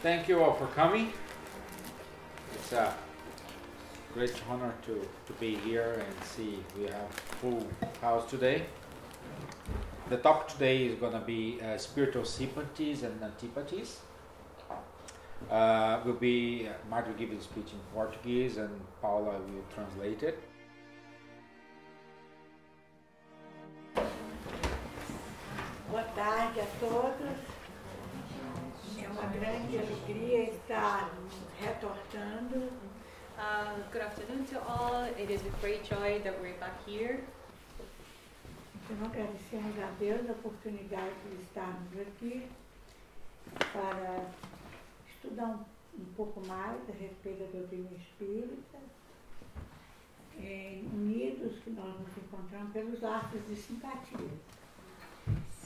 Thank you all for coming. It's a great honor to, to be here and see we have full house today. The talk today is going to be uh, spiritual sympathies and antipathies. Uh, will be uh, will speech in Portuguese and Paula will translate it. Boa tarde a todos. Retornando. Uh, good afternoon to all. It is with great joy that we're back here. Então agradecemos a Deus a oportunidade de estarmos aqui para estudar um, um pouco mais a respeito da doutrina espírita, eh, unidos que nós nos encontramos pelos laços de simpatia.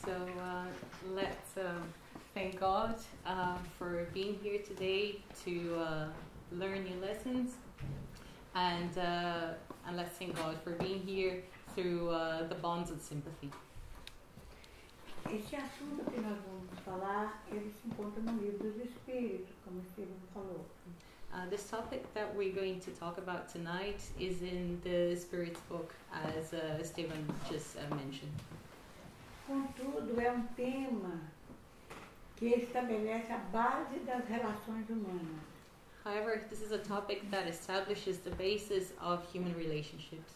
So uh, let's uh, thank God uh, for being here today to uh, learn new lessons, and uh, and let's thank God for being here through uh, the bonds of sympathy. Esse assunto que nós vamos falar, ele se encontra no livro dos Espíritos, como o falou. Uh, this topic that we're going to talk about tonight is in the Spirit's book, as uh, Stephen just uh, mentioned. Contudo, é um tema que estabelece a base das relações humanas. However, this is a topic that establishes the basis of human relationships.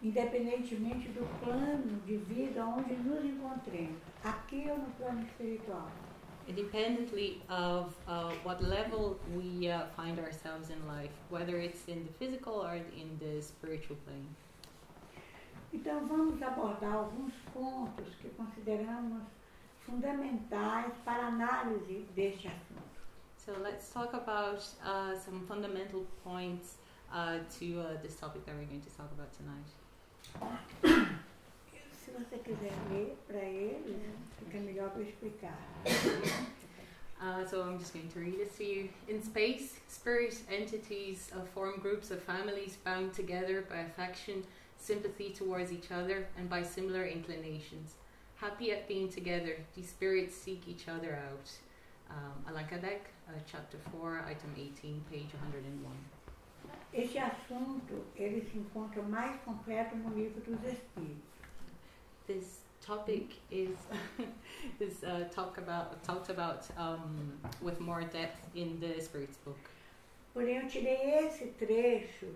independentemente do plano de vida onde nos encontremos, aqui ou no plano espiritual. independently of uh, what level we uh, find ourselves in life, whether it's in the physical or in the spiritual plane. Então vamos abordar alguns pontos que consideramos fundamentais para análise deste assunto. So let's talk about uh, some fundamental points uh, to uh, this topic that we're going to talk about tonight. Se você quiser ler para eles, fica melhor para explicar. Uh, so I'm just going to read this to you. In space, spirit entities uh, form groups of families bound together by affection, sympathy towards each other, and by similar inclinations. Happy at being together, these spirits seek each other out. Um, Alakadek, uh, chapter 4, item 18, page 101. Este assunto ele se encontra mais completo no livro dos Espíritos. This topic is is uh, talk about talked about um, with more depth in the Spirit's book. Porém, eu tirei esse trecho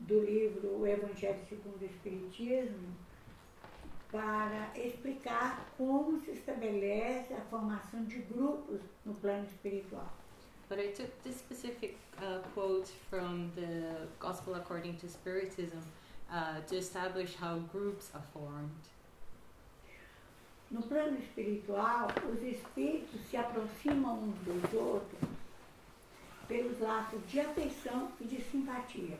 do livro O Evangelho segundo o Espiritismo para explicar como se estabelece a formação de grupos no plano espiritual. But I took this specific uh, quote from the Gospel according to Spiritism uh, to establish how groups are formed. No plano espiritual, os espíritos se aproximam uns dos outros pelos laços de afeição e de simpatia.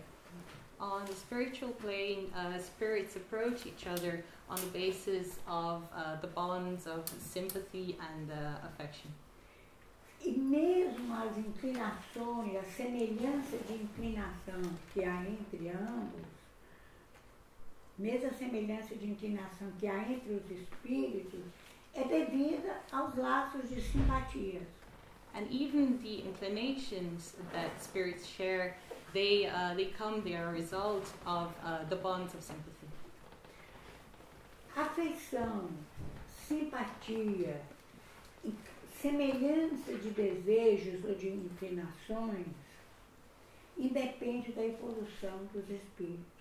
On the spiritual plane, uh, spirits approach each other on the basis of uh, the bonds of sympathy and uh, affection. E mesmo as inclinações, a semelhança de inclinação que há entre ambos, mesmo a semelhança de inclinação que há entre os espíritos, é devida aos laços de simpatia. And even the inclinations that spirits share, they uh, they come. They are a result of uh, the bonds of sympathy. Afeição, simpatia, semelhança de desejos ou de inclinações independe da evolução dos espíritos.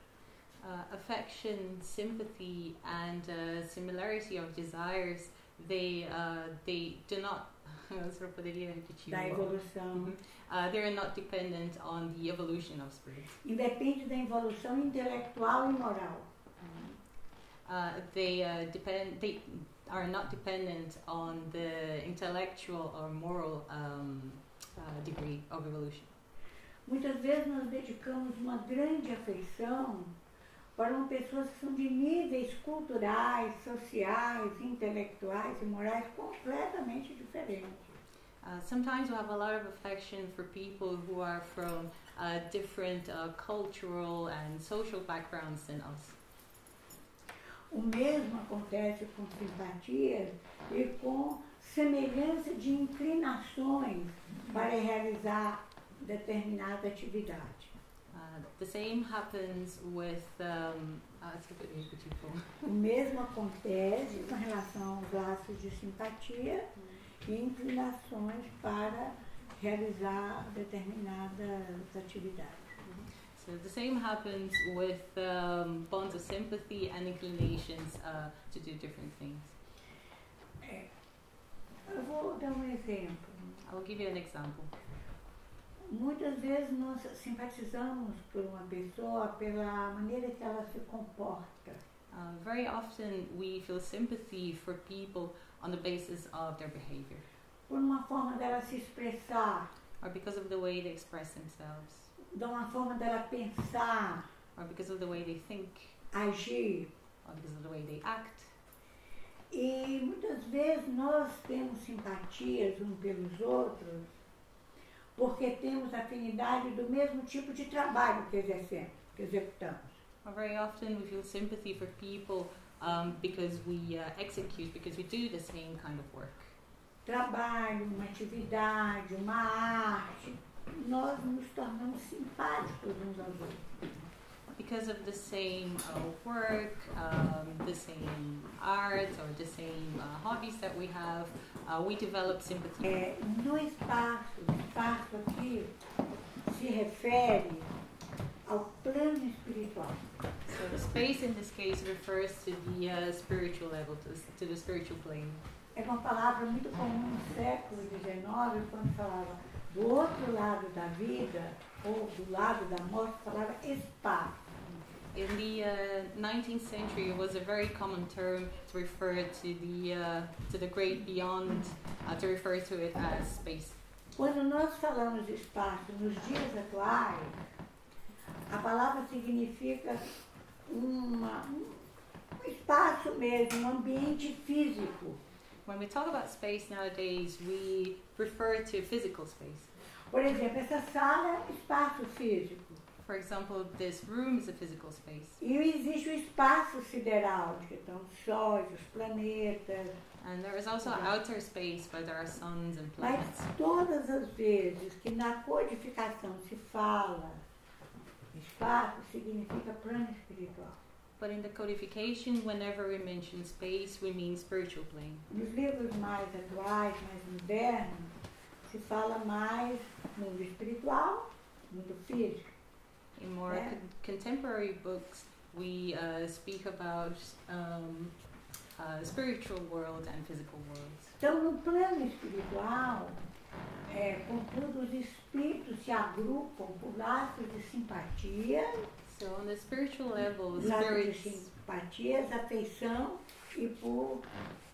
Uh, affection, sympathy, and uh, similarity of desires, they uh, they do not. Da evolução. Mhm. Uh, they're not dependent on the evolution of spirits. Independe da evolução intelectual e moral. Uh, they uh, depend. They are not dependent on the intellectual or moral um, uh, degree of evolution. Muitas vezes nós dedicamos uma grande afeição para uma pessoas que são de níveis culturais, sociais, intelectuais e morais completamente diferentes. Uh, sometimes we have a lot of affection for people who are from uh, different uh, cultural and social backgrounds than us. O mesmo acontece com simpatias e com semelhança de inclinações para realizar determinada atividade. Uh, the same happens with. Um, ah. O mesmo acontece com relação aos laços de simpatia e inclinações para realizar determinadas atividades. So the same happens with um, bonds of sympathy and inclinations uh, to do different things. Eu vou dar um exemplo. I'll give you an example. Muitas vezes nós simpatizamos por uma pessoa pela maneira que ela se comporta. Uh, very often we feel sympathy for people on the basis of their behavior por uma forma dela se expressar, or because of the way they express themselves de uma forma dela pensar, or because of the way they think agir. or because of the way they act. E muitas vezes nós temos simpatias uns pelos outros porque temos afinidade do mesmo tipo de trabalho que exercemos, que executamos. Or very often we feel sympathy for people um, because we uh, execute, because we do the same kind of work. Trabalho, uma atividade, uma arte, nós nos tornamos simpáticos uns aos outros. Because of the same uh, work, um, the same art, or the same uh, hobbies that we have, uh, we develop sympathy. É, no espaço, o espaço aqui se refere ao plano espiritual. So the space in this case refers to the uh, spiritual level, to the, to the spiritual plane. É uma palavra muito comum no século XIX, quando falava do outro lado da vida, ou do lado da morte, falava espaço. In the uh, 19th century, it was a very common term to refer to the uh, to the great beyond, uh, to refer to it as space. Quando nós falamos de espaço nos dias atuais, a palavra significa uma, um espaço mesmo, um ambiente físico. When we talk about space nowadays, we refer to physical space. Por exemplo, essa sala é um espaço físico. For example, this room is a physical space, E existe o espaço sideral, que estão os sóis, os planetas. and there is also outer space where there are suns and Mas planets. todas as vezes que na codificação se fala espaço, significa plano espiritual. But in the codification, whenever we mention space, we mean spiritual plane. Nos livros mais atuais, mais modernos, se fala mais mundo espiritual, mundo físico. In more Yeah. con- contemporary books, we uh, speak about um, uh, spiritual world and physical worlds. Então, no plano espiritual, é, contudo, os espíritos se agrupam por laços de simpatia, So on the spiritual level, de spirits simpatias, afeição e por,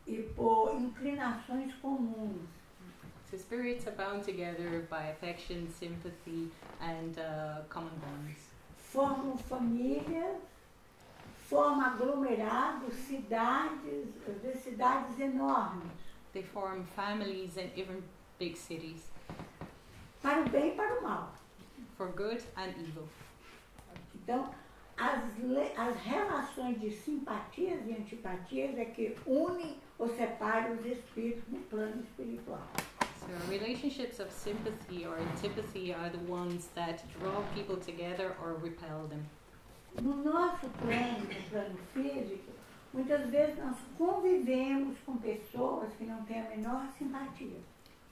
e por inclinações comuns. so spirits are bound together by affection, sympathy, and uh, common bonds. Formam famílias, formam aglomerados, cidades, cidades enormes, They form families and even big cities para o bem e para o mal. for good and evil. Então, as, as relações de simpatias e antipatias é que unem ou separam os espíritos no plano espiritual. So relationships of sympathy or antipathy are the ones that draw people together or repel them. No nosso plano, no plano físico, muitas vezes nós convivemos com pessoas que não têm a menor simpatia.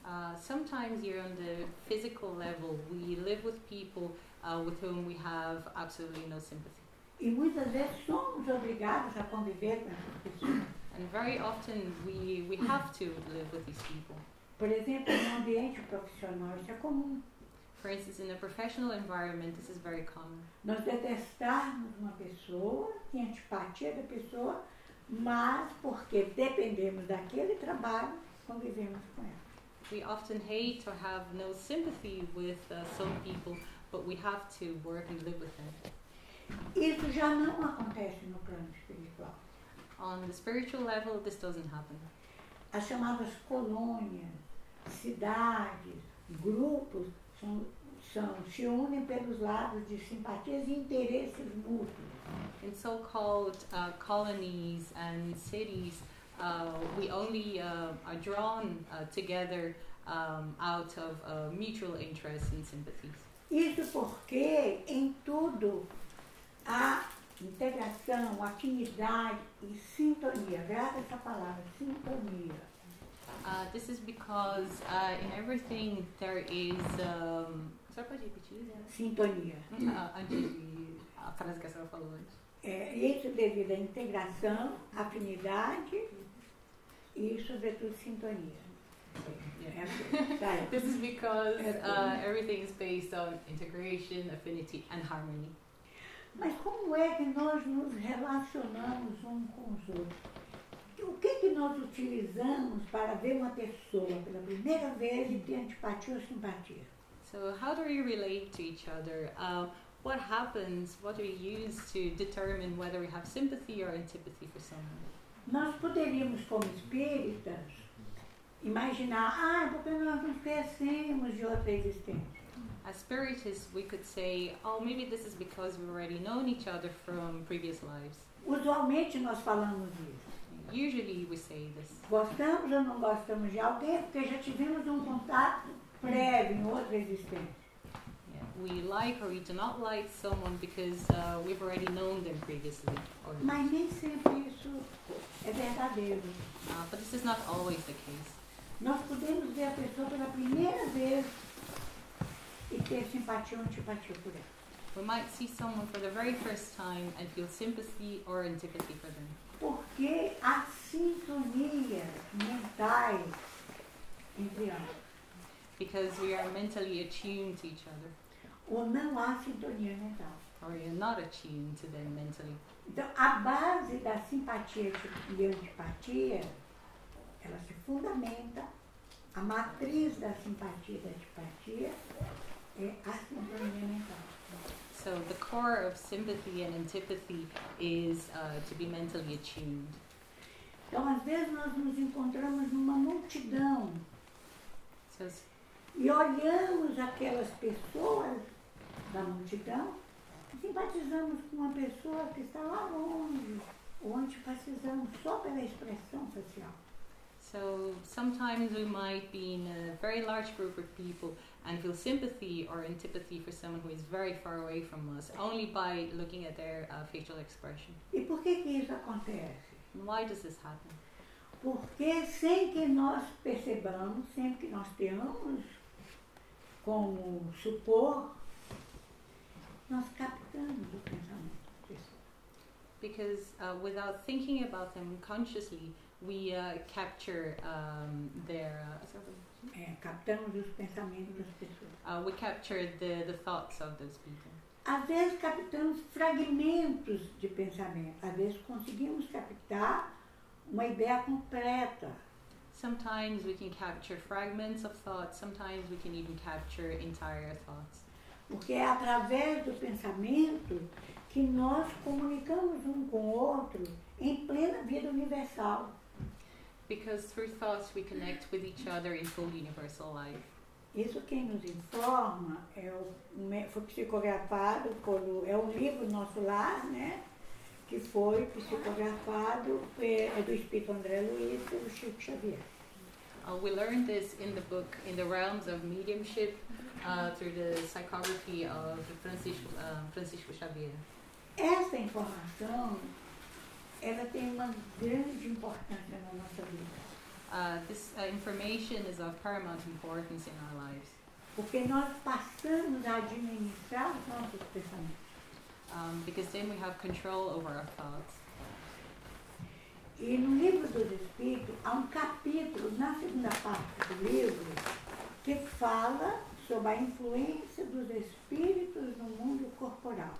Uh, sometimes you're on the physical level. We live with people uh, with whom we have absolutely no sympathy. E muitas vezes somos obrigados a conviver com essas pessoas. And very often we, we have to live with these people. Por exemplo, no ambiente profissional, isso é comum. For instance, in a professional environment, this is very common. Nós detestarmos uma pessoa, tem antipatia da pessoa, mas porque dependemos daquele trabalho, convivemos com ela. We often hate or have no sympathy with uh, some people, but we have to work and live with them. Isso já acontece no plano espiritual. On the spiritual level, this doesn't happen. As chamadas colônias, cidades, grupos são, são, se unem pelos lados de simpatias e interesses mútuos. In so-called uh, colonies and cities, uh, we only uh, are drawn uh, together um, out of uh, mutual interests and sympathies. Isso porque em tudo há integração, afinidade e sintonia. Grava essa palavra, sintonia. Uh, this is because uh, in everything there is. Um, só pode repetir? né? Sintonia. Uh, antes de, a frase que a senhora falou antes. É, isso devido à integração, afinidade e, sobretudo, sintonia. This is because uh, everything is based on integration, affinity, and harmony. Mas como é que nós nos relacionamos um com os outros? O que, que nós utilizamos para ver uma pessoa pela primeira vez e ter antipatia ou simpatia? So, how do we relate to each other? Uh, what happens? What do we use to determine whether we have sympathy or antipathy for someone? Nós poderíamos, como espíritas, imaginar, ah, porque nós nos conhecemos de outra existência. As spiritists, we could say, oh, maybe this is because we've already known each other from previous lives. Usualmente nós falamos isso. Usually, we say this. Gostamos ou não gostamos de alguém porque já tivemos um contato prévio em outra existência. Yeah. We like or we do not like someone because uh, we've already known them previously. Or, Mas nem sempre isso é verdadeiro. uh, but this is not always the case. Nós podemos ver a pessoa pela primeira vez e ter simpatia ou antipatia por ela. We might see someone for the very first time and feel sympathy or antipathy for them. Porque há sintonias mentais entre ambos. Because we are mentally attuned to each other, Ou não há sintonia mental. or you're not attuned to them mentally. Então, a base da simpatia e antipatia, ela se fundamenta, a matriz da simpatia e da antipatia é a sintonia mental. So the core of sympathy and antipathy is uh, to be mentally attuned. Então, às vezes, nós nos encontramos numa multidão So e olhamos aquelas pessoas da multidão e simpatizamos com uma pessoa que está lá longe, ou antipatizamos só pela expressão facial. So sometimes we might be in a very large group of people and feel sympathy or antipathy for someone who is very far away from us only by looking at their uh, facial expression. E por que, que isso acontece? And why does this happen? Porque sem que nós percebamos, sem que nós tenhamos como supor, nós captamos o pensamento da pessoa. Because uh, without thinking about them consciously, we uh, capture um, their uh, É, captamos os pensamentos das pessoas. uh, we capture the, the thoughts of those people. Às vezes captamos fragmentos de pensamento, às vezes conseguimos captar uma ideia completa. Sometimes we can capture fragments of thoughts, sometimes we can even capture entire thoughts. Porque é através do pensamento que nós comunicamos um com o outro em plena vida universal. Because through thoughts we connect with each other in full universal life. Isso quem nos informa é o, foi psicografado por o- é um livro Nosso Lar, né? Que foi psicografado pe- é do Espírito André Luiz pelo Chico Xavier. Uh, we learned this in the book In the Realms of Mediumship uh, through the psychography of Francisco, um, Francisco Xavier. Essa informação ela tem uma grande importância na nossa vida, Uh, this uh, information is of paramount importance in our lives porque nós passamos a administrar os nossos pensamentos. um, because then we have control over our thoughts. E no livro dos Espíritos há um capítulo na segunda parte do livro que fala sobre a influência dos espíritos no mundo corporal.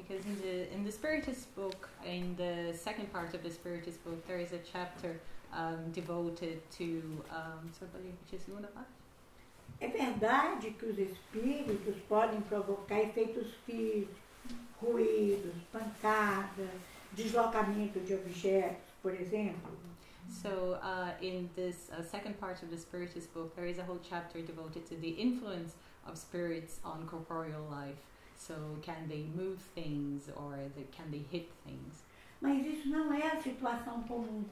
Because in the in the Spiritist book, in the second part of the Spiritist book, there is a chapter um, devoted to um, somebody which is segunda parte? É verdade que os espíritos podem provocar efeitos físicos, ruídos, pancadas, deslocamento de objetos, por exemplo. So uh, in this uh, second part of the Spiritist book, there is a whole chapter devoted to the influence of spirits on corporeal life. So can they move things or they, can they hit things? Mas isso não é a situação comum.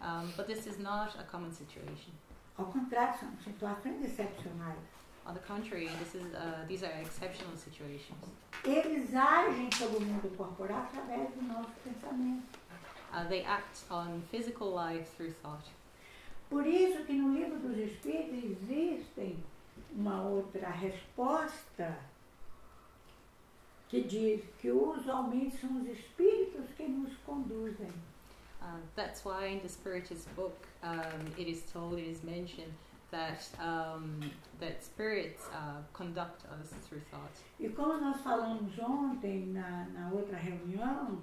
Um, but this is not a common situation. Ao contrário, são situações excepcionais. On the contrary, this is, uh, these are exceptional situations. Eles agem sobre o mundo corporal através do nosso pensamento. Uh, they act on physical life through thought. Por isso que no livro dos Espíritos existem uma outra resposta que diz que usualmente são os espíritos que nos conduzem. Uh, that's why in the Spiritist book um, it is told, it is mentioned that um, that spirits uh, conduct us through thought. E como nós falamos ontem na, na outra reunião,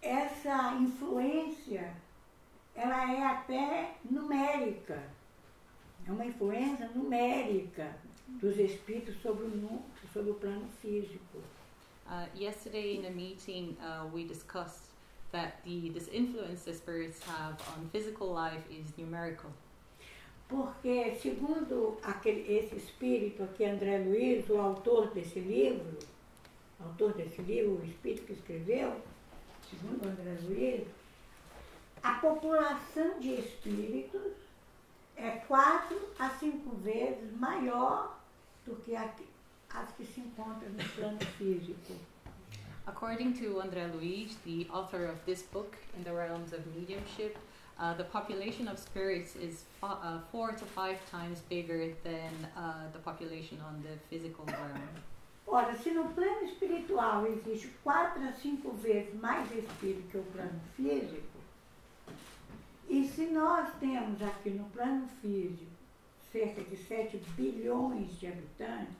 essa influência ela é até numérica. É uma influência numérica dos espíritos sobre o, sobre o plano físico. Uh, yesterday in a meeting, uh, we discussed that the this influence the spirits have on physical life is numerical. Porque, segundo aquele, esse espírito aqui, André Luiz, o autor desse livro, autor desse livro, o espírito que escreveu, segundo André Luiz, a população de espíritos é quatro a cinco vezes maior do que as que se encontram no plano físico. According to André Luiz, the author of this book in the realms of mediumship, uh, the population of spirits is uh, four to five times bigger than uh, the population on the physical realm. Ora, se no plano espiritual existe quatro a cinco vezes mais espírito que o plano físico, nós temos aqui no plano físico cerca de 7 bilhões de habitantes,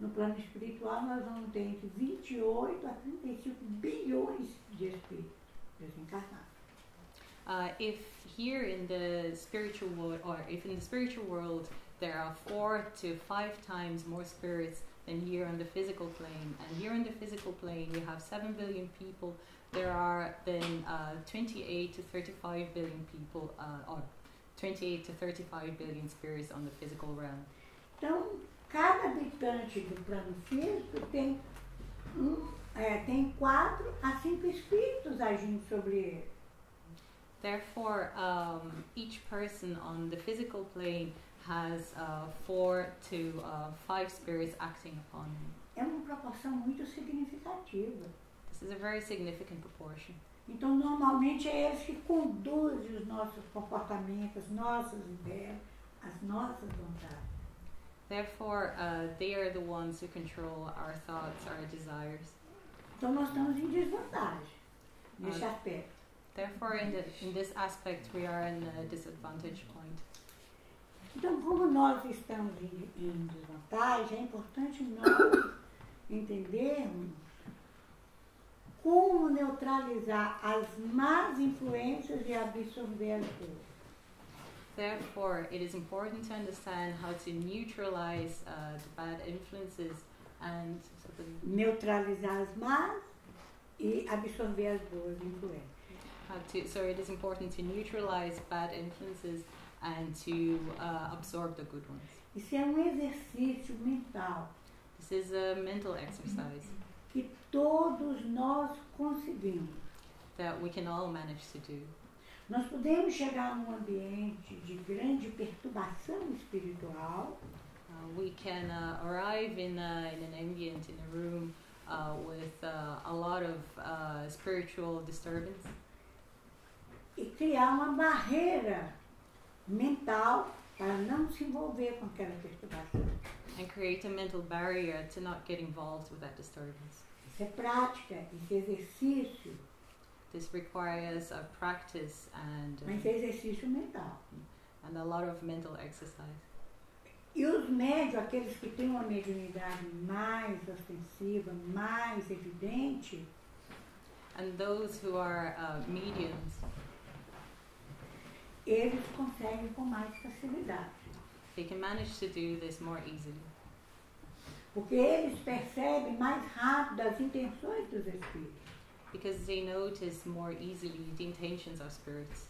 no plano espiritual nós vamos ter entre 28 a 35 bilhões de espíritos desencarnados. Uh, if here in the spiritual world, or if in the spiritual world there are four to five times more spirits than here on the physical plane, and here on the physical plane we have seven billion people, there are then uh, 28 to 35 billion people, uh, or 28 to 35 billion spirits on the physical realm. Então, cada habitante do plano físico tem, um, é, tem quatro a cinco espíritos agindo sobre ele. Therefore, um, each person on the physical plane has uh, four to uh, five spirits acting upon him. É uma proporção muito significativa. This is a very significant proportion. Então, normalmente é eles que conduzem os nossos comportamentos, as nossas ideias, as nossas vontades. Therefore, uh, they are the ones who control our thoughts, our desires. Então, nós estamos em desvantagem nesse Ah. aspecto. Therefore, in, the, in this aspect, we are in a disadvantage point. Então, como nós estamos em, em desvantagem, é importante nós entendermos como neutralizar as más influências e absorver as boas. Therefore, it is important to understand how to neutralize uh, the bad influences and Neutralizar as más e absorver as boas influências. to. So it is important to neutralize bad influences and to uh, absorb the good ones. Isso é um exercício mental This is a mental exercise que todos nós conseguimos. that we can all manage to do. Nós podemos chegar num ambiente de grande perturbação espiritual Uh, we can uh, arrive in, a, in an ambient, in a room uh, with uh, a lot of uh, spiritual disturbance e criar uma barreira mental para não se envolver com aquela perturbação. And create a mental barrier to not get involved with that disturbance. Isso é prática, isso é exercício, This requires a practice and, mas uh, é exercício mental. and a lot of mental exercise. E os médios, aqueles que têm uma mediunidade mais ostensiva, mais evidente, And those who are uh, mediums, eles conseguem com mais facilidade. they can manage to do this more easily Porque eles percebem mais rápido as intenções dos espíritos. because they notice more easily the intentions of spirits.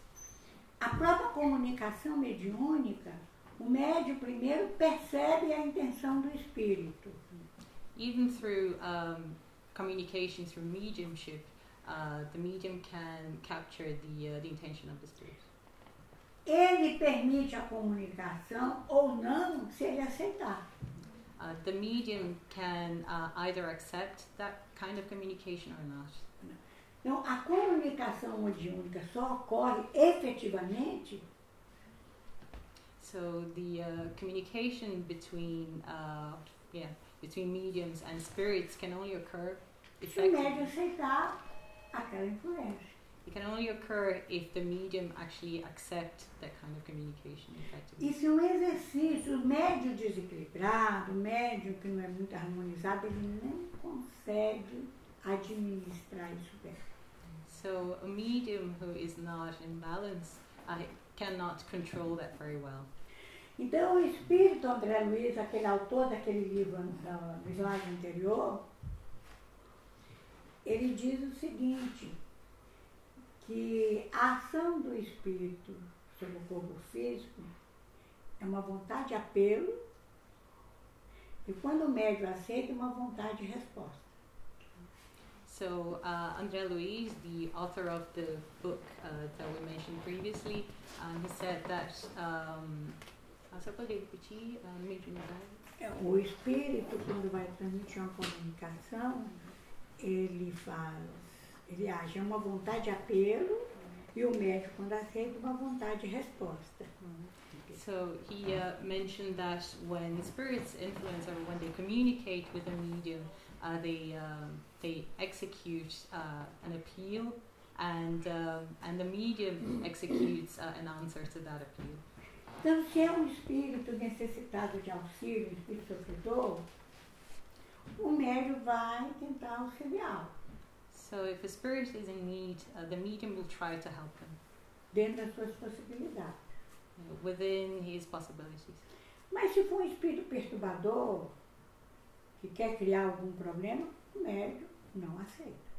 A própria comunicação mediúnica, o médium primeiro percebe a intenção do espírito. Even through um, communication through mediumship, uh, the medium can capture the, uh, the intention of the spirit. Ele permite a comunicação ou não, se ele aceitar. Uh, the medium can uh, either accept that kind of communication or not. Então, a comunicação mediúnica só ocorre efetivamente So the uh, communication between uh, yeah between mediums and spirits can only occur se o médium aceitar aquela influência. It can only occur if the medium actually that kind of communication effectively. Isso é um exercício. O médium desequilibrado, o médium que não é muito harmonizado, ele nem consegue administrar isso bem. So a medium who is not in balance uh, cannot control that very well. Então, o espírito André Luiz, aquele autor daquele livro da, do slide anterior, ele diz o seguinte, que a ação do espírito sobre o corpo físico é uma vontade de apelo e quando o médium aceita, uma vontade de resposta. So uh, André Luiz, the author of the book uh, that we mentioned previously, um, he said that. Um, ah, só pode repetir uh, mediunidade? É, O espírito, quando vai transmitir uma comunicação, ele faz, ele age é uma vontade de apelo e o médico, quando aceita, uma vontade de resposta. So he uh, mentioned that when spirits influence or when they communicate with a medium, uh, they um, they execute uh, an appeal, and um, and the medium executes uh, an answer to that appeal. Então, se é um espírito necessitado de auxílio, um espírito sofredor, o médium vai tentar auxiliá-lo, So if a spirit is in need, uh, the medium will try to help him dentro das suas possibilidades. within his possibilities. Mas se for um espírito perturbador, que quer criar algum problema, o médium não aceita.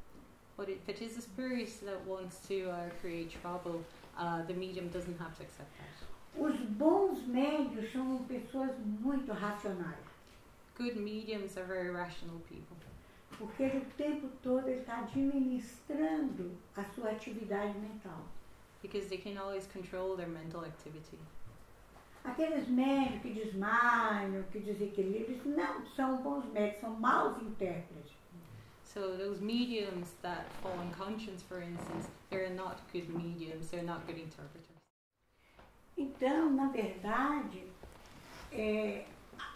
But if it is a spirit that wants to uh, create trouble, uh, the medium doesn't have to accept that. Os bons médios são pessoas muito racionais, Good mediums are very rational people porque ele o tempo todo está administrando a sua atividade mental. because they can always control their mental activity. Aqueles médios que desmaiam, que desequilibram, não são bons médios, são maus intérpretes. So those mediums that fall unconscious, for instance, they're not good mediums. They're not good interpreters. Então, na verdade, é,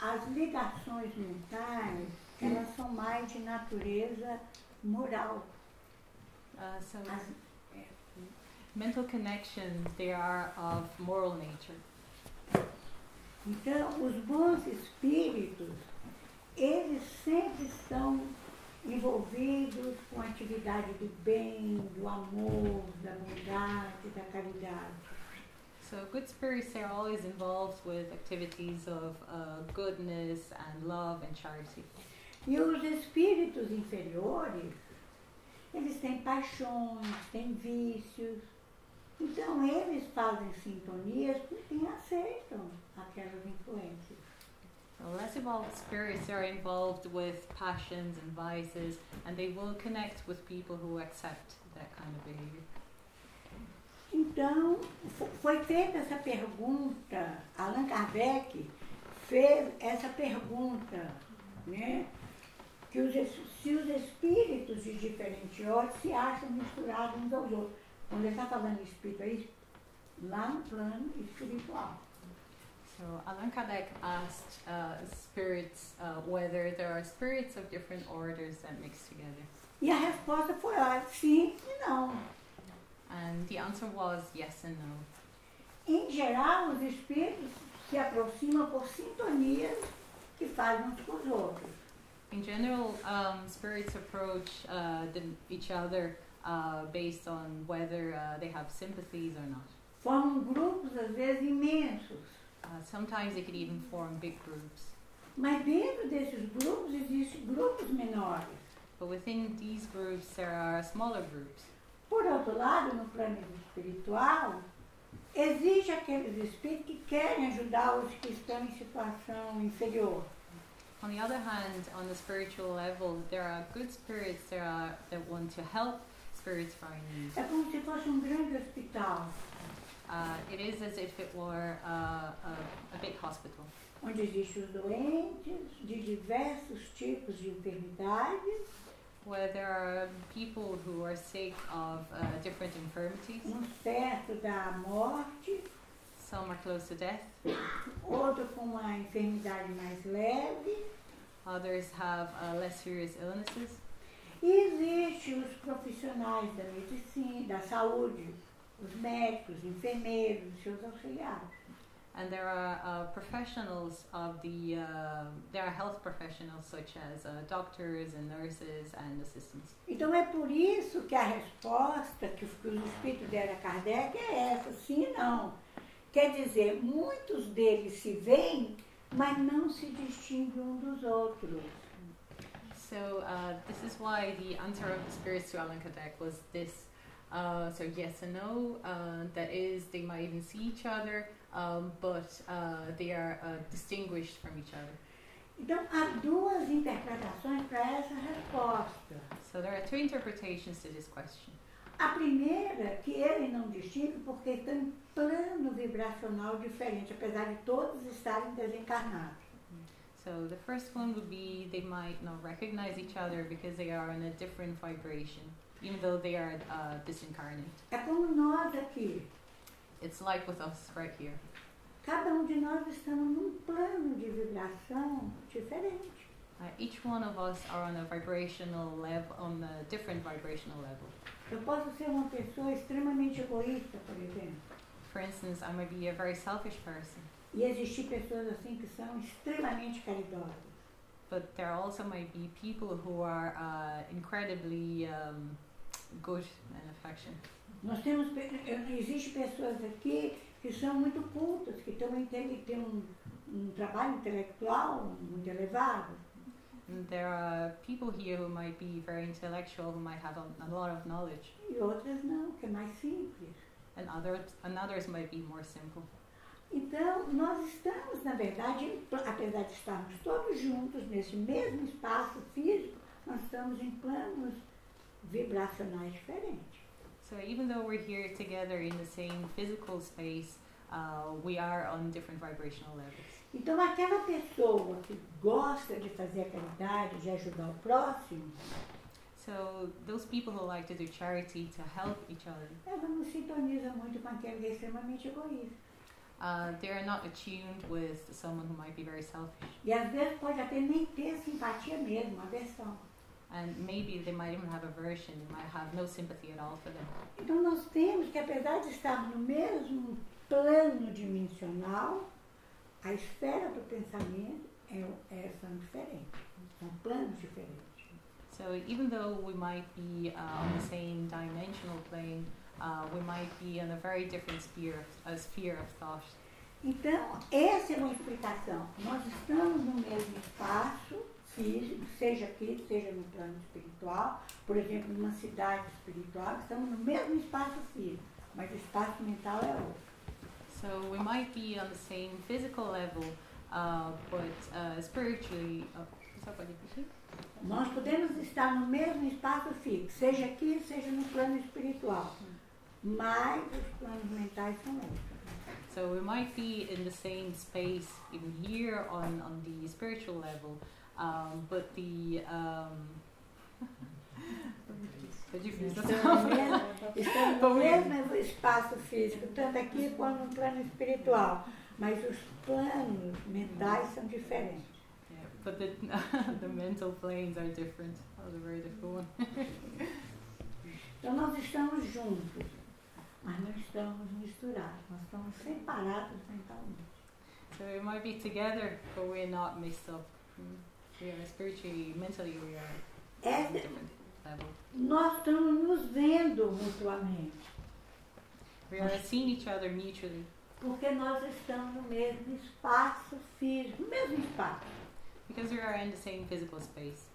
as ligações mentais, elas são mais de natureza moral. Uh, so As, mental connections they are of moral nature. Então, os bons espíritos, eles sempre estão envolvidos com a atividade do bem, do amor, da bondade, da caridade. So good spirits they're always involved with activities of uh, goodness and love and charity. E os espíritos inferiores, eles têm paixões, têm vícios. Então, eles fazem sintonias com quem aceitam aquelas influências. So less evolved spirits are involved with passions and vices, and they will connect with people who accept that kind of behavior. Então, fo- foi feita essa pergunta, Allan Kardec fez essa pergunta, né? Que os, se os espíritos de diferentes ordens se acham misturados uns aos outros. Quando ele está falando de espírito aí, lá no plano espiritual. So Allan Kardec asked uh, spirits uh, whether there are spirits of different orders that mix together, E a resposta foi ó, sim e não. and the answer was yes and no. Em geral, os espíritos se aproximam por sintonias que fazem uns com os outros. In general, um, spirits approach uh, the, each other uh, based on whether uh, they have sympathies or not. Formam grupos, às vezes, imensos. Uh, sometimes they could even form big groups. Mas dentro desses grupos existem grupos menores. But within these groups, there are smaller groups. Por outro lado, no plano espiritual, existe aqueles espíritos que querem ajudar os que estão em situação inferior. On the other hand, on the spiritual level, there are good spirits there are, that want to help spirits who are in need. É como se fosse um grande hospital, Uh, it is as if it were uh, a, a big hospital onde existem os doentes de diversos tipos de enfermidades, where there are people who are sick of uh, different infirmities. uns perto da morte, Some are close to death, outros com uma enfermidade mais leve. others have uh, less serious illnesses. E existem os profissionais da medicina, da saúde, os médicos, enfermeiros, seus auxiliares. And there are uh, professionals of the, uh, there are health professionals such as uh, doctors and nurses and assistants. Então é por isso que a resposta que, o- os espíritos deram a Kardec é essa, sim e não. Quer dizer, muitos deles se veem, mas não se distinguem um dos outros. So uh, this is why the answer of the spirits to Allan Kardec was this. Uh, so yes and no. Uh, that is, they might even see each other, um, but uh, they are uh, distinguished from each other. Então há duas interpretações para essa resposta. So there are two interpretations to this question. A primeira que ele não distingue porque estão plano vibracional diferente, apesar de todos estarem desencarnados. So the first one would be they might not recognize each other because they are in a different vibration, even though they are uh, disincarnate. É como nós aqui. It's like with us right here. Cada um de nós estamos num plano de vibração diferente. Uh, each one of us are on a vibrational level, on a different vibrational level. Eu posso ser uma pessoa extremamente egoísta, por exemplo, For instance, I might be a very selfish person, e existir pessoas assim que são extremamente caridosas. but there also might be people who are uh, incredibly um, good and affectionate. Nós temos, pe- eh, existe pessoas aqui que são muito cultas, que inte- têm um, um trabalho intelectual muito elevado. And there are people here who might be very intellectual, who might have a, a lot of knowledge, E outras não, que é mais simples. And others, and others might be more simple. Então, nós estamos, na verdade, em apesar de estarmos todos juntos nesse mesmo espaço físico, nós estamos em planos vibracionais diferentes. So even though we're here together in the same physical space, uh, we are on different vibrational levels. Então, aquela pessoa que gosta de fazer a caridade, de ajudar o próximo, So those people who like to do charity to help each other, ela não sintoniza muito com aquele que é extremamente egoísta. uh, they are not attuned with someone who might be very selfish, E às vezes pode até nem ter simpatia mesmo, aversão. and maybe they might even have aversion. They might have no sympathy at all for them. Então, nós temos que, apesar de estarmos no mesmo plano dimensional, a esfera do pensamento é, é, são diferentes, são planos diferentes. So even though we might be uh, on the same dimensional plane, uh, we might be in a very different sphere, of, a sphere of thought. Então, essa é uma explicação. Nós estamos no mesmo espaço físico, seja aqui, seja no plano espiritual, por exemplo, numa cidade espiritual, estamos no mesmo espaço físico, mas o espaço mental é outro. So we might be on the same physical level, uh, but uh, spiritually. Oh, is that what you think? Nós podemos estar no mesmo espaço físico, seja aqui, seja no plano espiritual, mas os planos mentais são outros. So we might be in the same space even here on, on the spiritual level, um, but the um, no mesmo, estamos no mesmo espaço físico, tanto aqui quanto no plano espiritual, mas os planos mentais são diferentes. But the the mental planes are different. That was a very difficult one. Então nós estamos juntos, mas não estamos misturados, nós estamos separados mentalmente. So we might be together, but we're not mixed up. Mm. We are spiritually, mentally, we are Essa, different level. nós estamos nos vendo mutuamente, We are seeing each other mutually porque nós estamos no mesmo espaço físico, no mesmo espaço. Because we are in the same physical space.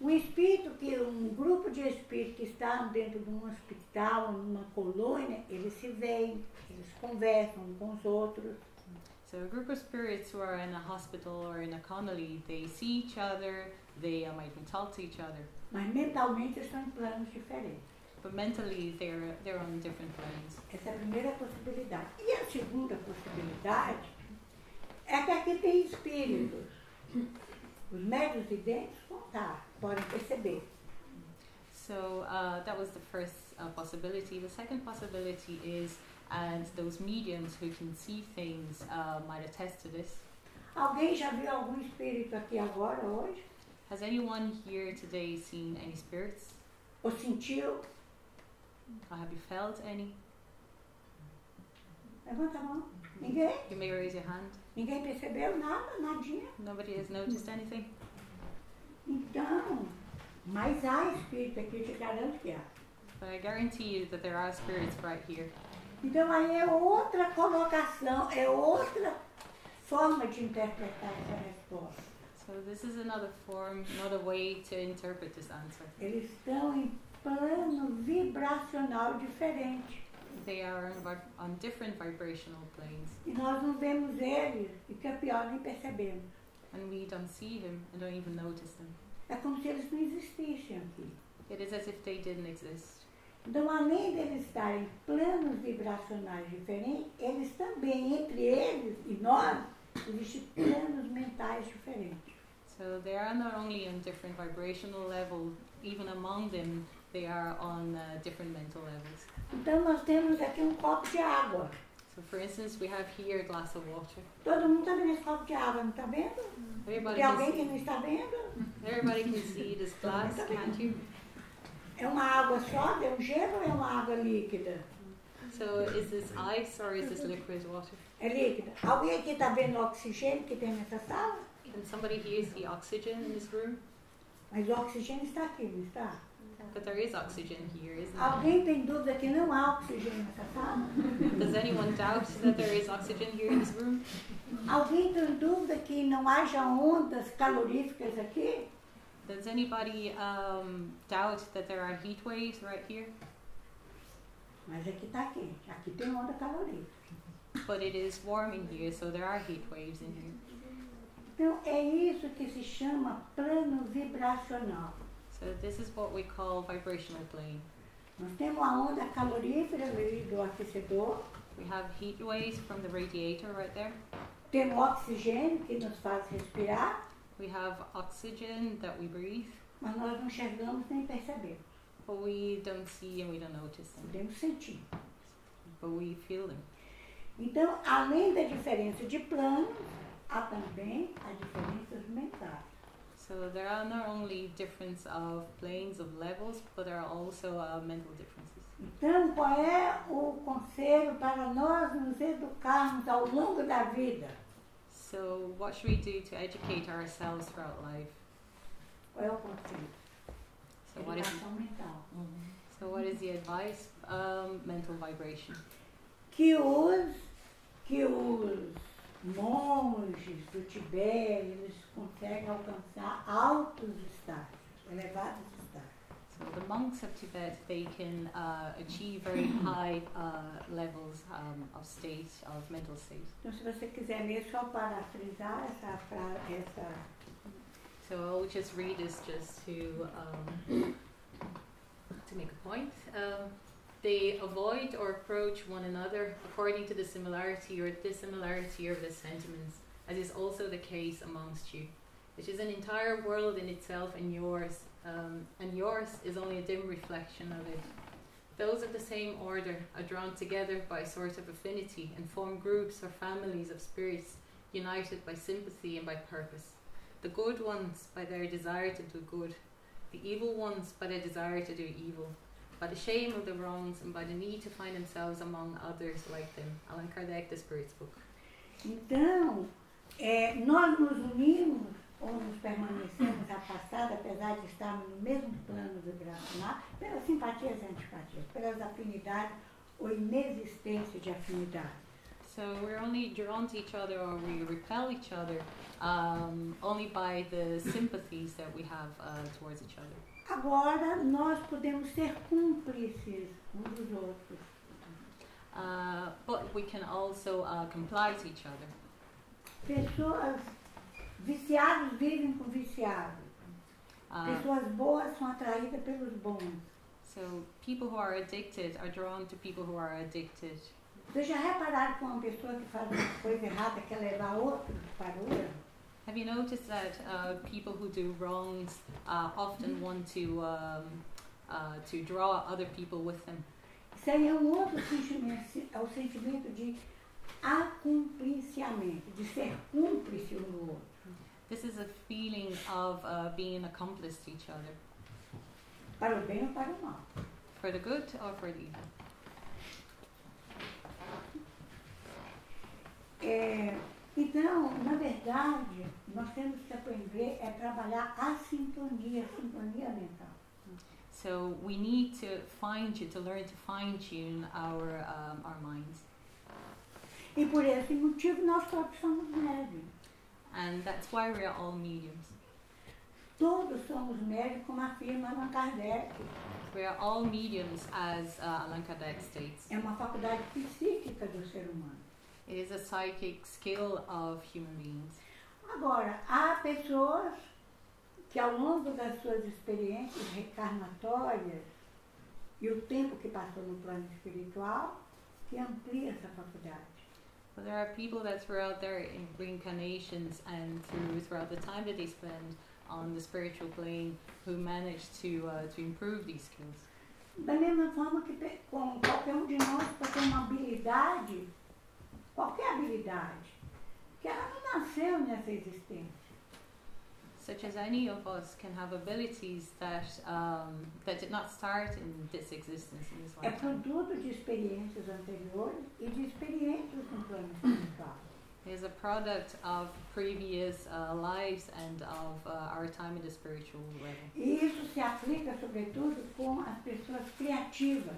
Um espírito que, um grupo de espíritos que estão dentro de um hospital, numa colônia, eles se veem, eles conversam uns com os outros. So a group of spirits who are in a hospital or in a colony, they see each other, they uh, might even talk to each other, mas mentalmente estão em planos diferentes. but mentally they're they're on different planes. Essa é a primeira possibilidade. E a segunda possibilidade é que aqui tem espíritos. Os médios videntes vão podem perceber. So uh, that was the first uh, possibility. The second possibility is, and those mediums who can see things uh, might attest to this. Alguém já viu algum espírito aqui agora, hoje? Has anyone here today seen any spirits? Ou sentiu? Or have you felt any? Levanta a mão. Ninguém? You may raise your hand. Ninguém percebeu nada, nadinha. Nobody has noticed anything. Então, mas há espírito aqui, eu te garanto que há. But I guarantee you that there are spirits right here. Então aí é outra colocação, é outra forma de interpretar essa resposta. So this is another form, another way to interpret this answer. Eles estão em plano vibracional diferente. They are on, different vibrational planes, E nós não vemos eles, e que é pior, nem percebemos. and we don't see them and don't even notice them. É como se eles não existissem aqui. It is as if they didn't exist. Então, além deles estarem em planos vibracionais diferentes, eles também, entre eles e nós, existem planos mentais diferentes. So they are not only on different vibrational level, even among them, they are on uh, different mental levels. Então, nós temos aqui um copo de água. So, for instance, we have here a glass of water. Todo mundo está vendo esse copo de água, não está vendo? Everybody Tem alguém que não está vendo? everybody can see this glass, can't you? É uma água sólida, é um gelo ou é uma água líquida? So is this ice or is this liquid water? É líquida. Alguém aqui está vendo o oxigênio que tem nessa sala? Can somebody here see oxygen in this room? Mas o oxigênio está aqui, não está? But there is oxygen here, isn't? Alguém tem dúvida que não há oxigênio nessa sala? Does anyone doubt that there is oxygen here in this room? Alguém tem dúvida que não haja ondas caloríficas aqui? Does anybody um, doubt that there are heat waves right here? Mas aqui está quente. Aqui tem onda calorífica. But it is warm in here, so there are heat waves in here. Então é isso que se chama plano vibracional. So this is what we call vibrational plane. Nós temos a onda calorífera do aquecedor, We have heat waves from the radiator right there. temos oxigênio que nos faz respirar, We have oxygen that we breathe, mas nós não enxergamos nem percebemos. but we don't see and we don't notice them, Podemos sentir. but we feel them. Então, além da diferença de planos, há também as diferenças mentais. So there are not only difference of planes of levels, but there are also uh, mental differences. Então, qual é o conselho para nós nos educarmos ao longo da vida? So what should we do to educate ourselves throughout life? Qual é o conselho? So what is mental. so what is the advice? Um, mental vibration. Que os, que os monges do Tibete, eles conseguem alcançar altos estágios, elevados estágios. So the monks of Tibet they can uh, achieve very high uh, levels um, of state of mental state. Então, se você quiser ler, só para frisar essa, fra- essa So I'll just read this just to um, to make a point. Um, they avoid or approach one another according to the similarity or dissimilarity of the sentiments, as is also the case amongst you, which is an entire world in itself and yours, um, and yours is only a dim reflection of it. Those of the same order are drawn together by a sort of affinity and form groups or families of spirits united by sympathy and by purpose the good ones by their desire to do good, the evil ones by their desire to do evil, by the shame of the wrongs and by the need to find themselves among others like them. Allan Kardec, The Spirit's Book. Então, é, nós nos unimos ou nos permanecemos afastados, apesar de estarmos no mesmo plano vibracional, pelas simpatias e antipatias, pelas afinidades ou inexistência de afinidade. So we're only drawn to each other or we repel each other um, only by the sympathies that we have uh, towards each other. Agora, nós podemos ser cúmplices uns dos outros. Uh, but we can also uh, comply to each other. Pessoas viciados vivem com viciados. Uh, Pessoas boas são atraídas pelos bons. So people who are addicted are drawn to people who are addicted. Vocês já repararam que uma pessoa que faz uma coisa errada quer levar outro para o erro? Have you noticed that uh, people who do wrongs uh, often want to um, uh, to draw other people with them? Isso aí é um outro sentimento, é o sentimento de acumpliciamento, de ser cúmplice um do outro. This is a feeling of uh, being accomplice to each other, Para o bem ou para o mal. for the good or for the evil. É, então, na verdade, nós temos que aprender a trabalhar a sintonia, a sintonia mental. So we need to fine tune, to learn to fine tune our um, our minds, E por esse motivo nós todos somos médios. and that's why we are all mediums. Todos somos médios, como afirma Allan Kardec. We are all mediums, as uh, Allan Kardec states. É uma faculdade psíquica do ser humano. It is a psychic skill of human beings. Agora, há pessoas que ao longo das suas experiências recarnatórias e o tempo que passou no plano espiritual, que amplia essa faculdade. But there are people that throughout their reincarnations and through throughout the time that they spend on the spiritual plane who manage to uh, to improve these skills. Da mesma forma que com qualquer um de nós para ter uma habilidade, qualquer habilidade, que ela não nasceu nessa existência. Such as any of us can have abilities that um, that did not start in this existence in this É produto de experiências anteriores e de experiências no plano espiritual. It is a product of previous uh, lives and of uh, our time in the spiritual level. E isso se aplica, sobretudo, com as pessoas criativas,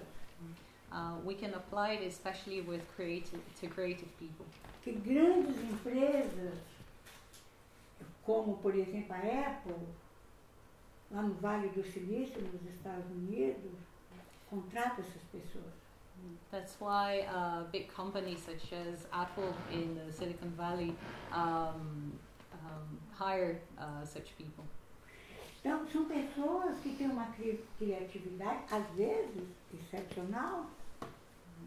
Uh, we can apply it especially with creative to creative people. que grandes empresas, como por exemplo a Apple, lá no Vale do Silício, nos Estados Unidos, contrata essas pessoas. That's why uh, big companies such as Apple in the Silicon Valley um, um, hire uh, such people. Então, são pessoas que têm uma cri- criatividade, às vezes, excepcional,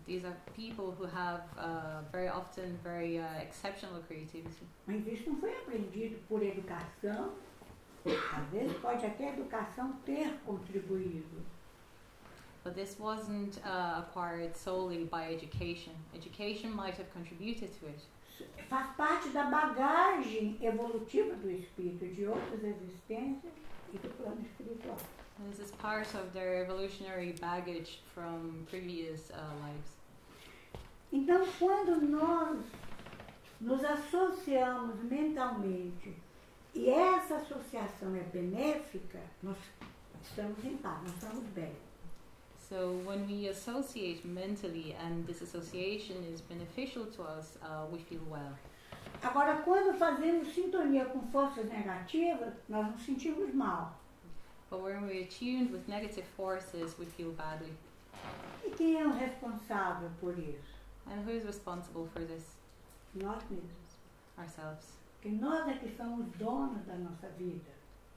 These are people who have uh, very often very uh, exceptional creativity. mas isso não foi aprendido por educação. Às vezes pode até a educação ter contribuído. But this wasn't uh, acquired solely by education. Education might have contributed to it, Faz parte da bagagem evolutiva do espírito, de outras existências do plano espiritual. And this is part of their evolutionary baggage from previous uh, lives. Então, quando nós nos associamos mentalmente e essa associação é benéfica, nós estamos em paz, nós estamos bem. So when we associate mentally and this association is beneficial to us, uh, we feel well. Agora, quando fazemos sintonia com forças negativas, nós nos sentimos mal. But when we're attuned with negative forces, we feel badly. E quem é o responsável por isso? And who is responsible for this? Nós mesmos. Ourselves. Porque nós é que somos donos da nossa vida.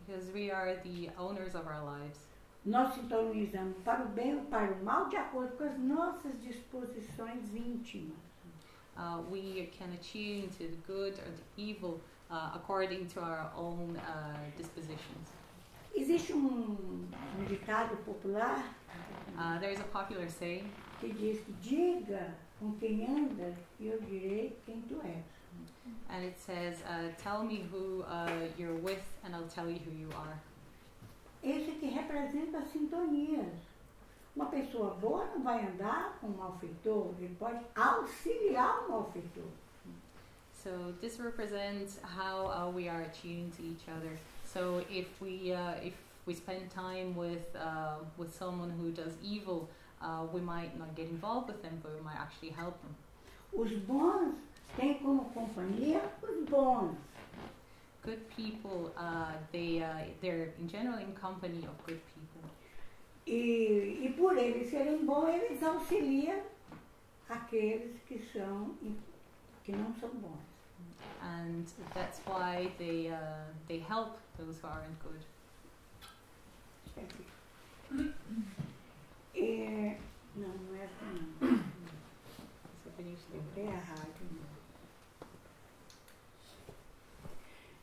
Because we are the owners of our lives. Nós sintonizamos para o bem ou para o mal de acordo com as nossas disposições íntimas. Uh, we can attune to the good or the evil uh, according to our own uh, dispositions. Existe um, um ditado popular Uh, there's a popular saying que diz que diga com quem andas e eu direi quem tu és. and it says, uh, Tell me who uh, you're with, and I'll tell you who you are. Esse que representa as sintonias. Uma pessoa boa não vai andar com um malfeitor, ele pode auxiliar o malfeitor. So this represents how uh, we are attuned to each other. So if we uh, if we spend time with uh, with someone who does evil, uh, we might not get involved with them, but we might actually help them. Os bons têm como companhia os bons. Good people, uh, they uh, they're in general in company of good people, E, e por eles serem bons, eles auxiliam aqueles que são que não são bons. and that's why they uh, they help those who aren't good. É, não, não é essa não. So finish the- Lembrei errado.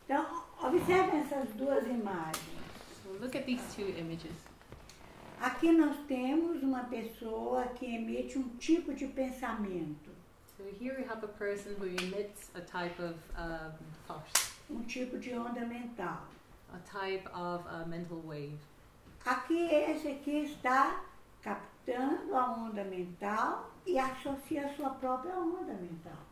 Então, observem essas duas imagens. So look at these two images. Aqui nós temos uma pessoa que emite um tipo de pensamento, So here we have a person who emits a type of um, thought, um tipo de onda mental. a type of uh, mental wave. Aqui, esse aqui está captando a onda mental e associa a sua própria onda mental.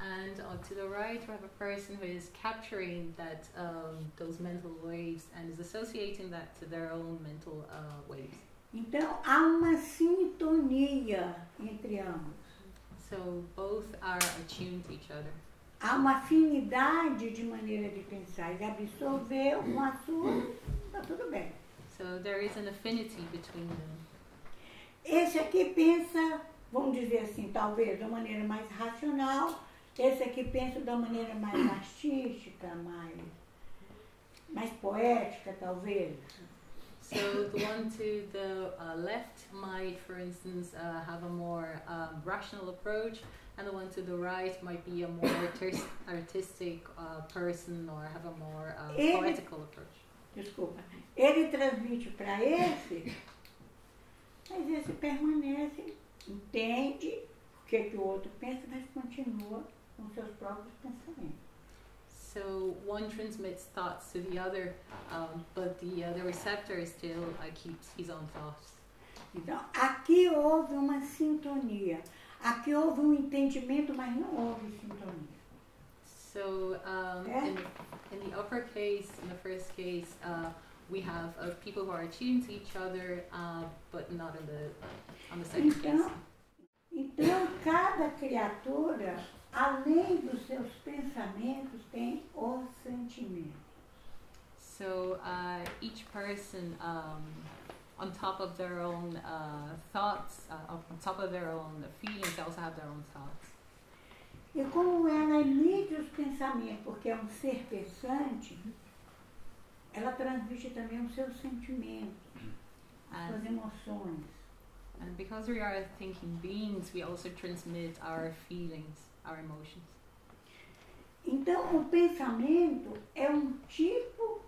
And uh, to the right, we have a person who is capturing that um, those mental waves and is associating that to their own mental uh, waves. Então, há uma sintonia entre ambos. So both are attuned to each other. Há uma afinidade de maneira de pensar. Ele absorveu com a sua, está tudo bem. So there is an affinity between them. Esse aqui pensa, vamos dizer assim, talvez de uma maneira mais racional. Esse aqui pensa de uma maneira mais artística, mais, mais poética, talvez. So the one to the uh, left might, for instance, uh, have a more um, rational approach, and the one to the right might be a more artis- artistic uh, person or have a more uh, Ele- poetical approach. Desculpa. Ele transmite para esse, mas esse permanece, entende o que, que o outro pensa, mas continua com seus próprios pensamentos. So one transmits thoughts to the other, um, but the uh, the receptor still uh, keeps his own thoughts. Então, aqui houve uma sintonia. Aqui houve um entendimento, mas não houve sintonia. So um, Yeah. in, in the upper case, in the first case, uh, we have uh, people who are attuned to each other, uh, but not in the on the second case. Então, então, cada criatura, além dos seus pensamentos, tem os sentimentos. So uh, each person, um, on top of their own uh, thoughts, uh, on top of their own feelings, they also have their own thoughts. E como ela emite os pensamentos, porque é um ser pensante, ela transmite também os seus sentimentos, as suas emoções. and because we are thinking beings, we also transmit our feelings, our emotions. Então, o pensamento é um tipo,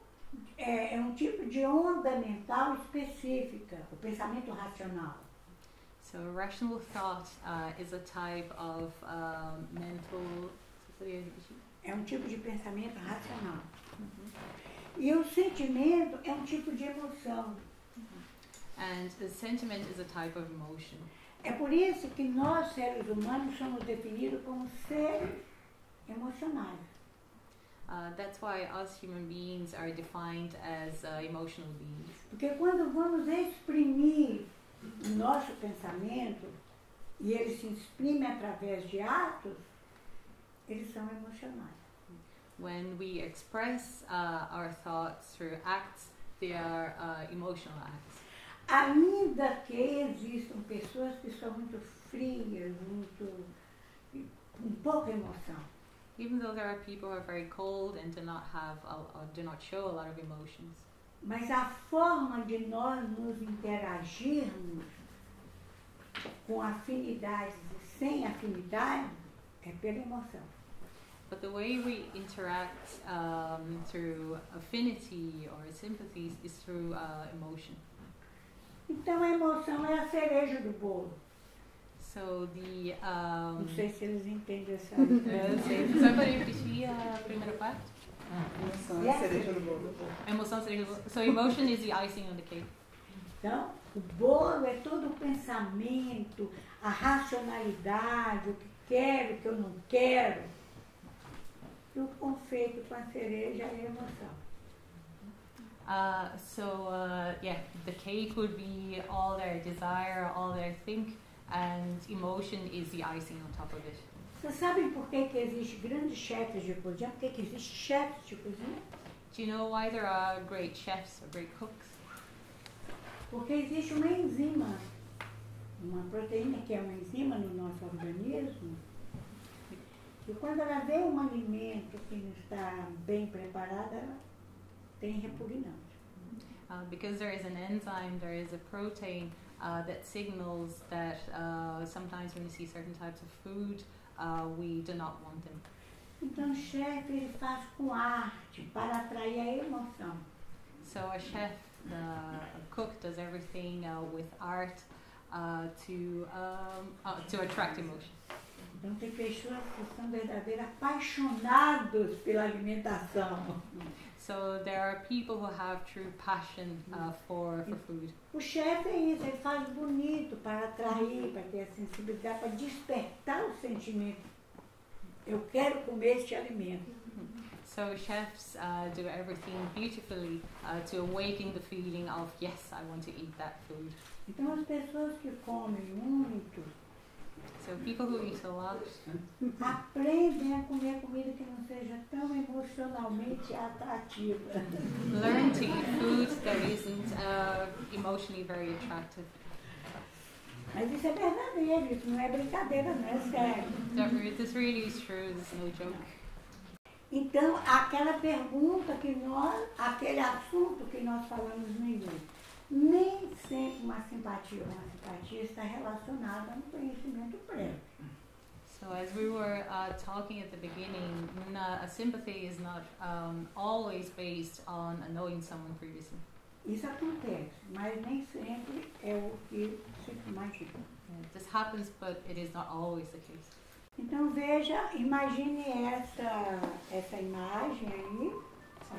é, é um tipo de onda mental específica, o pensamento racional. So a rational thought uh, is a type of um, mental. É um tipo de pensamento racional. E o sentimento é um tipo de emoção. And a sentiment is a type of emotion. É por isso que nós, seres humanos, somos definidos como seres emocionais. Uh, that's why us human beings are defined as uh, emotional beings. Porque quando vamos exprimir o nosso pensamento, e ele se exprime através de atos, eles são emocionais. When we express uh, our thoughts through acts, they are uh, emotional acts. Ainda que existam pessoas que são muito frias, muito. com pouca emoção. Even though there are people who are very cold and do not have, a, do not show a lot of emotions, Mas a forma de nós nos interagirmos com afinidades e sem afinidade é pela emoção. but the way we interact um, through affinity or sympathies is through uh, emotion. Então a emoção é a cereja do bolo. So the um, Não sei se eles entendem essa. say, somebody repeat a primeira parte? Emoção é a cereja do bolo. Emoção seria so emotion is the icing on the cake. Então, o bolo é todo o pensamento, a racionalidade, o que quero, o que eu não quero. E o confeito com a cereja é a emoção. Uh, so uh, yeah, the cake would be all their desire, all their think, and emotion is the icing on top of it. Vocês sabem por que, que existe grandes chefes de cozinha? Por que, que existe chefes de cozinha? Do you know why there are great chefs or great cooks? Porque existe uma enzima, uma proteína que é uma enzima no nosso organismo, que quando ela vê um alimento que não está bem preparado, ela tem repugnância. Uh, because there is an enzyme, there is a protein uh, that signals that uh, sometimes when we see certain types of food, uh, we do not want them. Então, o chefe ele faz com arte para atrair a emoção. So a chef, uh, a cook, does everything uh, with art to um, to attract emotion. Então, tem pessoas que são verdadeiros apaixonados pela alimentação. So there are people who have true passion uh, for for food. O chefe é isso, ele faz bonito para atrair, para ter a sensibilidade, para despertar o sentimento. Eu quero comer este alimento. So chefs uh, do everything beautifully uh, to awaken the feeling of yes, I want to eat that food. Então, as pessoas que comem muito So people who eat a lot aprendem a comer comida que não seja tão emocionalmente atrativa. learn to eat food that isn't uh, emotionally very attractive. Mas isso é verdadeiro, isso não é brincadeira, não é sério. This really is true. This is no joke. Então, aquela pergunta que nós, aquele assunto que nós falamos no início, nem sempre uma simpatia ou uma simpatia está relacionada no conhecimento prévio. So as we were uh, talking at the beginning, a sympathy is not um, always based on knowing someone previously. Isso acontece, mas nem sempre é o que se imagina. Yeah, this happens, but it is not always the case. Então veja, imagine essa, essa imagem aí,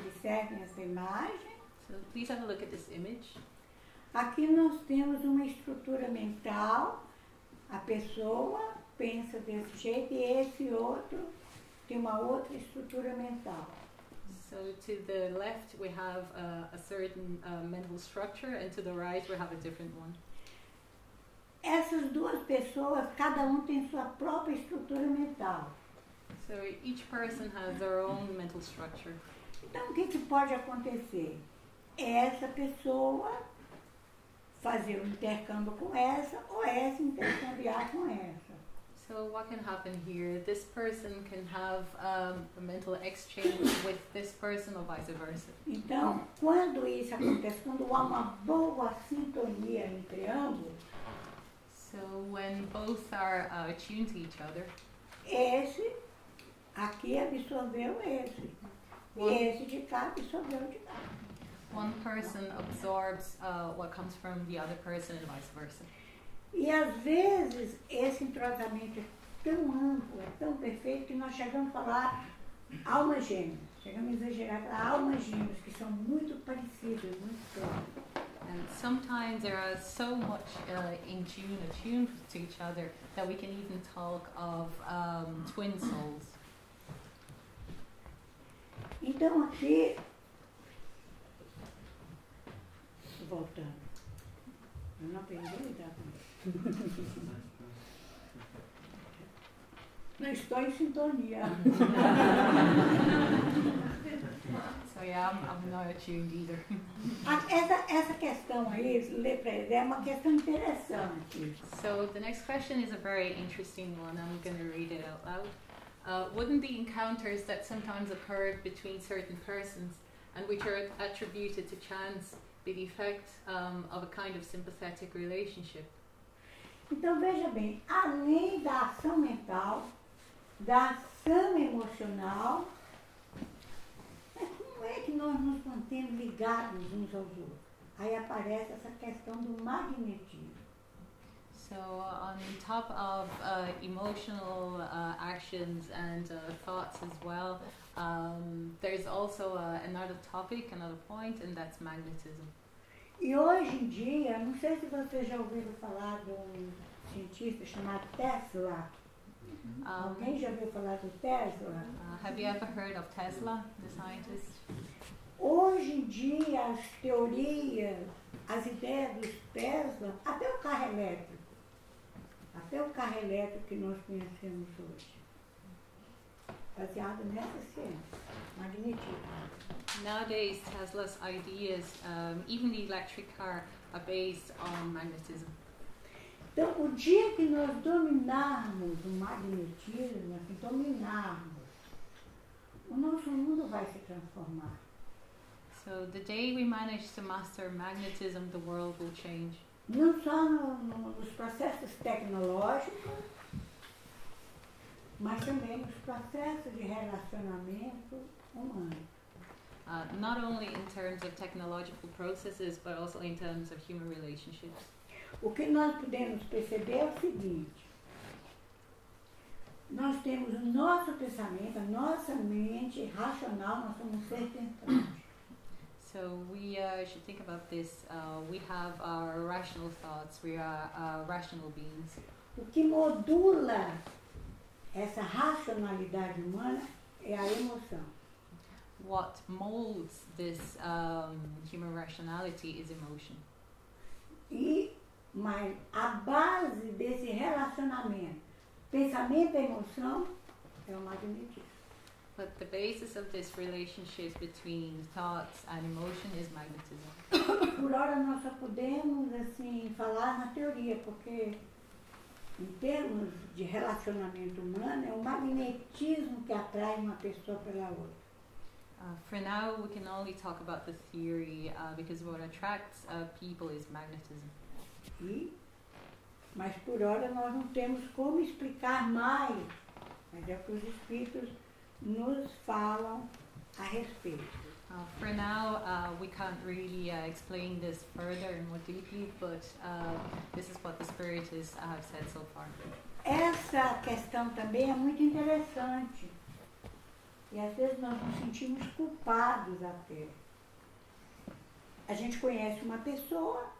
observem essa imagem. So please have a look at this image. Aqui nós temos uma estrutura mental, a pessoa pensa desse jeito e esse outro tem uma outra estrutura mental. So to the left we have uh, a certain uh, mental structure, and to the right we have a different one. Essas duas pessoas, cada um tem sua própria estrutura mental. So each person has their own mental structure. Então o que, que pode acontecer? Essa pessoa fazer um intercâmbio com essa ou essa intercambiar com essa. So what can happen here? This person can have um, a mental exchange with this person, or vice versa. Então, quando isso acontece, quando há uma boa sintonia entre ambos, So when both are uh, attuned to each other, esse aqui absorveu esse. E esse de cá absorveu de cá. One person absorbs uh, what comes from the other person, and vice versa. E às vezes esse entrosamento é tão amplo, é tão perfeito, que nós chegamos a falar almas gêmeas. Chegamos a exagerar para almas gêmeas, que são muito parecidas, muito próximas. And sometimes there are so much uh, in tune, attuned to each other, that we can even talk of um, twin souls. Então aqui, voltando, eu não aprendi a lidar com isso. Não estou em sintonia. So yeah, I'm, I'm not attuned either. Essa, essa questão aí, lê para eles, é uma questão interessante. So the next question is a very interesting one. I'm going to read it out loud. Uh, wouldn't the encounters that sometimes occurred between certain persons and which are attributed to chance be the effect um, of a kind of sympathetic relationship? Então veja bem, além da ação mental, da ação emocional, como é que nós nos mantemos ligados uns aos outros? Aí aparece essa questão do magnetismo. So on top of uh, emotional uh, actions and uh, thoughts as well, um, there's also uh, another topic, another point, and that's magnetism. E hoje em dia, não sei se vocês já ouviram falar de um cientista chamado Tesla. Um, Alguém já ouviu falar do Tesla? Uh, have you ever heard of Tesla, the scientist? Hoje em dia, as teorias, as ideias dos Tesla, até o carro elétrico, até o carro elétrico que nós conhecemos hoje, baseado nessa ciência, magnetismo. Nowadays, Tesla's ideas, um, even the electric car, are based on magnetism. Então, o dia que nós dominarmos o magnetismo, assim, dominarmos, o nosso mundo vai se transformar. So the day we manage to master magnetism, the world will change. Não só no- no- nos processos tecnológicos, mas também nos processos de relacionamento humano. Uh, not only in terms of technological processes, but also in terms of human relationships. O que nós podemos perceber é o seguinte: nós temos o nosso pensamento, a nossa mente racional, nós somos um ser pensante. So we uh, should think about this. Uh, we have our rational thoughts. We are uh, rational beings. O que modula essa racionalidade humana é a emoção. What molds this um, human rationality is emotion. E mas a base desse relacionamento, pensamento e emoção, é o magnetismo. But the basis of this relationship between thoughts and emotion is magnetism. Por hora nós só podemos assim falar na teoria, porque em termos de relacionamento humano é o magnetismo que atrai uma pessoa pela outra. Uh, for now, we can only talk about the theory uh, because what attracts uh, people is magnetism. E, mas por hora nós não temos como explicar mais, mas é o que os espíritos nos falam a respeito. Uh, for now, uh, we can't really uh, explain this further and more deeply, but uh, this is what the Spiritists have said so far. Essa questão também é muito interessante. E às vezes nós nos sentimos culpados até. A gente conhece uma pessoa,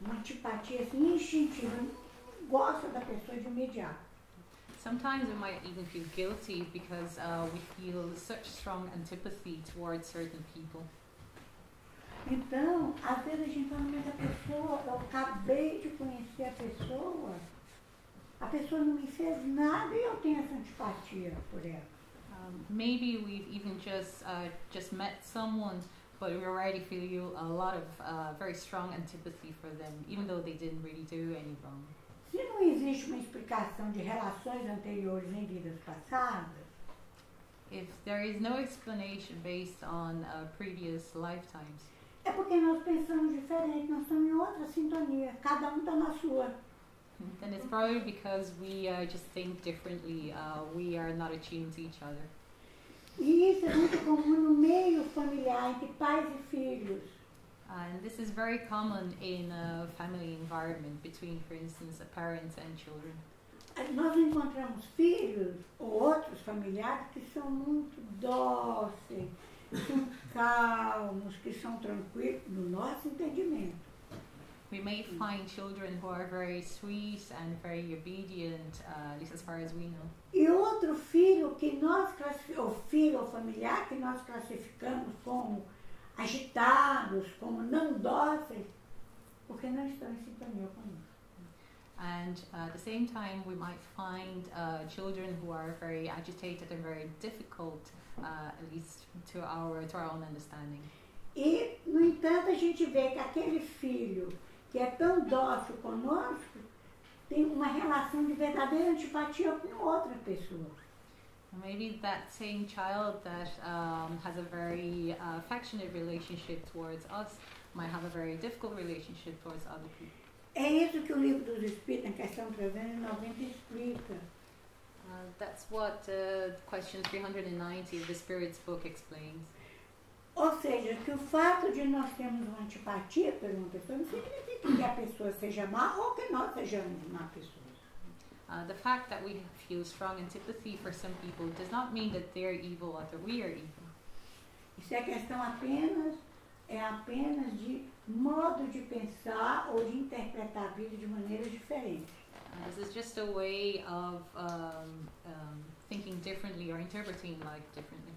uma antipatia assim, instintiva, gosta da pessoa de imediato. Sometimes we might even feel guilty because uh, we feel such strong antipathy towards certain people. Então, às vezes a gente fala, mas a pessoa, eu acabei de conhecer a pessoa, a pessoa não me fez nada e eu tenho essa antipatia por ela. Um, maybe we've even just uh, just met someone, but we already feel a lot of uh, very strong antipathy for them, even though they didn't really do any wrong. Se não existe uma explicação de relações anteriores em vidas passadas, If there is no explanation based on uh, previous lifetimes, é porque nós pensamos diferente, nós estamos em outra sintonia, cada um está na sua. then it's probably because we uh, just think differently. Uh, we are not attuned to each other. E isso é muito comum no meio familiar, entre pais e filhos. And this is very common in a family environment between, for instance, parents and children. Nós encontramos filhos ou outros familiares que são muito dóceis, que são calmos, que são tranquilos, no nosso entendimento. We may find children who are very sweet and very obedient, uh, at least as far as we know. E outro filho que nós ou filho ou familiar que nós classificamos como agitados, como não dóceis, porque não estão em sintonia conosco. And uh, at the same time, we might find uh, children who are very agitated and very difficult, uh, at least to our to our own understanding. E, no entanto, a gente vê que aquele filho que é tão dócil conosco tem uma relação de verdadeira antipatia com outra pessoa. Maybe that same child that um, has a very uh, affectionate relationship towards us might have a very difficult relationship towards other people. É isso que o livro dos Espíritos, em questão 390, explica. Uh, that's what uh, question 390 of the Spirit's book explains. Ou seja, que o fato de nós termos uma antipatia por uma pessoa não significa que a pessoa seja má ou que nós sejamos má pessoa. Uh, the fact that we feel strong antipathy for some people does not mean that they're evil or that we are evil. Isso é questão apenas, é apenas de modo de pensar ou de interpretar a vida de maneiras diferentes. Uh, this is just a way of um, um, thinking differently or interpreting life differently.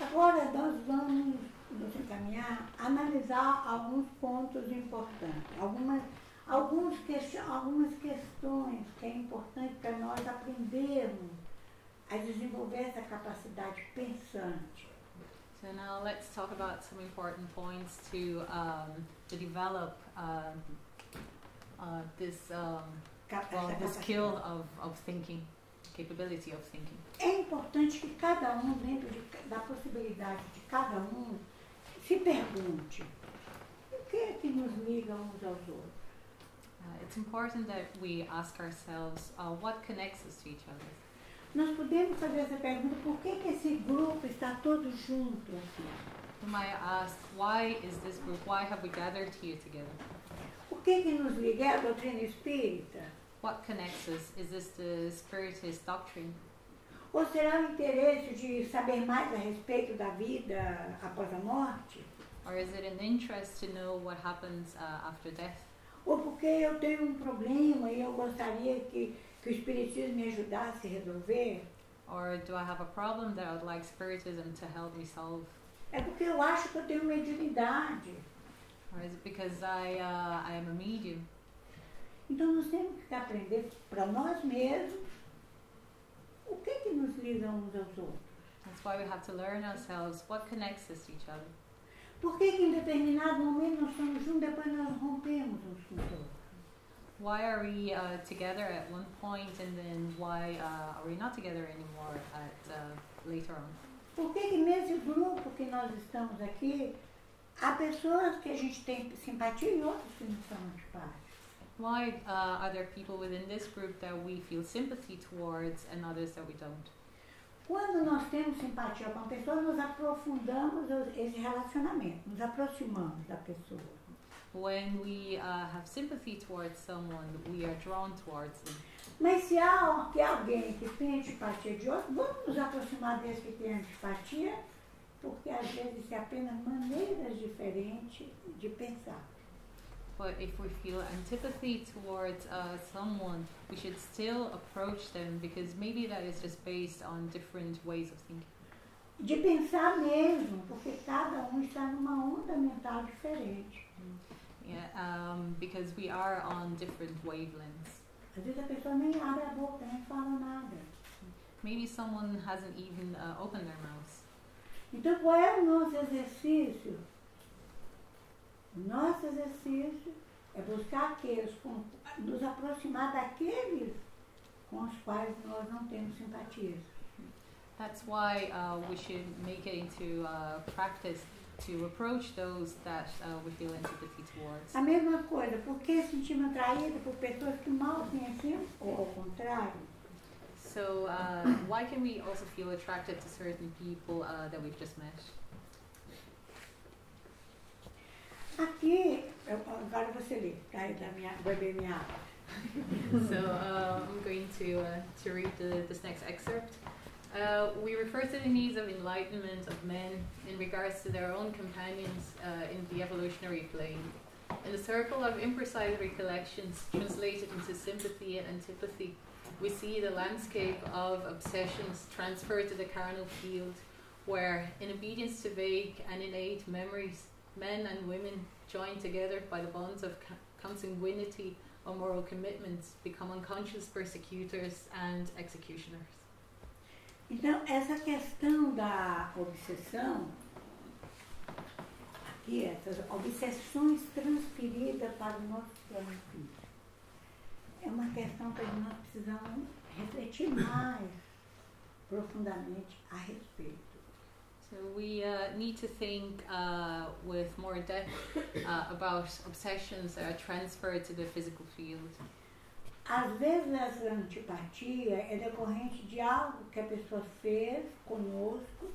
Agora nós vamos nos encaminhar analisar alguns pontos importantes, algumas, alguns algumas questões que é importante para nós aprendermos a desenvolver essa capacidade pensante. So now let's talk about some important points to um, to develop um, uh, this um, well, the skill of, of thinking, capability of thinking. É importante que cada um, dentro de, da possibilidade de cada um, se pergunte: o que que nos liga uns aos outros? Uh, it's important that we ask ourselves uh, what connects us to each other. Nós podemos fazer essa pergunta, por que, que esse grupo está todo junto assim? We might ask, why is this group, why have we gathered here together? O que que nos liga doutrina espírita? What connects us? Is this the Spiritist doctrine? Ou será o interesse de saber mais a respeito da vida após a morte? Or is it an interest to know what happens uh, after death? Ou porque eu tenho um problema e eu gostaria que, que o Espiritismo me ajudasse a resolver? Or do I have a problem that I would like Spiritism to help me solve? É porque eu acho que eu tenho mediunidade. Or is it because I, uh, I am a medium? Então nós temos que aprender para nós mesmos o que que nos liga uns aos outros. That's why we have to learn ourselves what connects us to each other. Por que, que em determinado momento nós estamos juntos, depois nós rompemos uns com os outros? Why are we uh, together at one point and then why uh, are we not together anymore at uh, later on? Por que, que nesse grupo que nós estamos aqui, há pessoas que a gente tem simpatia e outras que não são antipáticas? Why uh, are there people within this group that we feel sympathy towards and others that we don't? Quando nós temos simpatia com a pessoa, nós aprofundamos os- esse relacionamento, nos aproximamos da pessoa. When we uh, have sympathy towards someone, we are drawn towards them. Mas se há que alguém que tem antipatia de outro, vamos nos aproximar desse que tem antipatia, porque às vezes é apenas maneiras diferentes de pensar. But if we feel antipathy towards uh, someone, we should still approach them because maybe that is just based on different ways of thinking. De pensar mesmo, porque cada um está numa onda mental diferente. Yeah, um, because we are on different wavelengths. Às vezes a pessoa nem abre a boca, nem fala nada. Maybe someone hasn't even uh, opened their mouths. Então qual é o nosso exercício? O nosso exercício é buscar aqueles, com, nos aproximar daqueles com os quais nós não temos simpatia. That's why uh, we should make it into uh, practice to approach those that uh, we feel antipathy towards. A mesma coisa, por que sentimos atraídos por pessoas que mal conhecemos? Ou ao contrário? So, uh, why can we also feel attracted to certain people uh, that we've just met? Aqui, eu, agora você lê, tá? Da minha, minha água. so uh, I'm going to uh, to read the, this next excerpt. Uh, we refer to the needs of enlightenment of men in regards to their own companions uh, in the evolutionary plane. In the circle of imprecise recollections translated into sympathy and antipathy, we see the landscape of obsessions transferred to the carnal field, where, in obedience to vague and innate memories, men and women joined together by the bonds of co- consanguinity or moral commitments become unconscious persecutors and executioners. Então, essa questão da obsessão, aqui, essas obsessões transferidas para o nosso físico, é uma questão que nós precisamos refletir mais profundamente a respeito. So we uh, need to think uh, with more depth uh, about obsessions that are transferred to the physical field. Às vezes essa antipatia é decorrente de algo que a pessoa fez conosco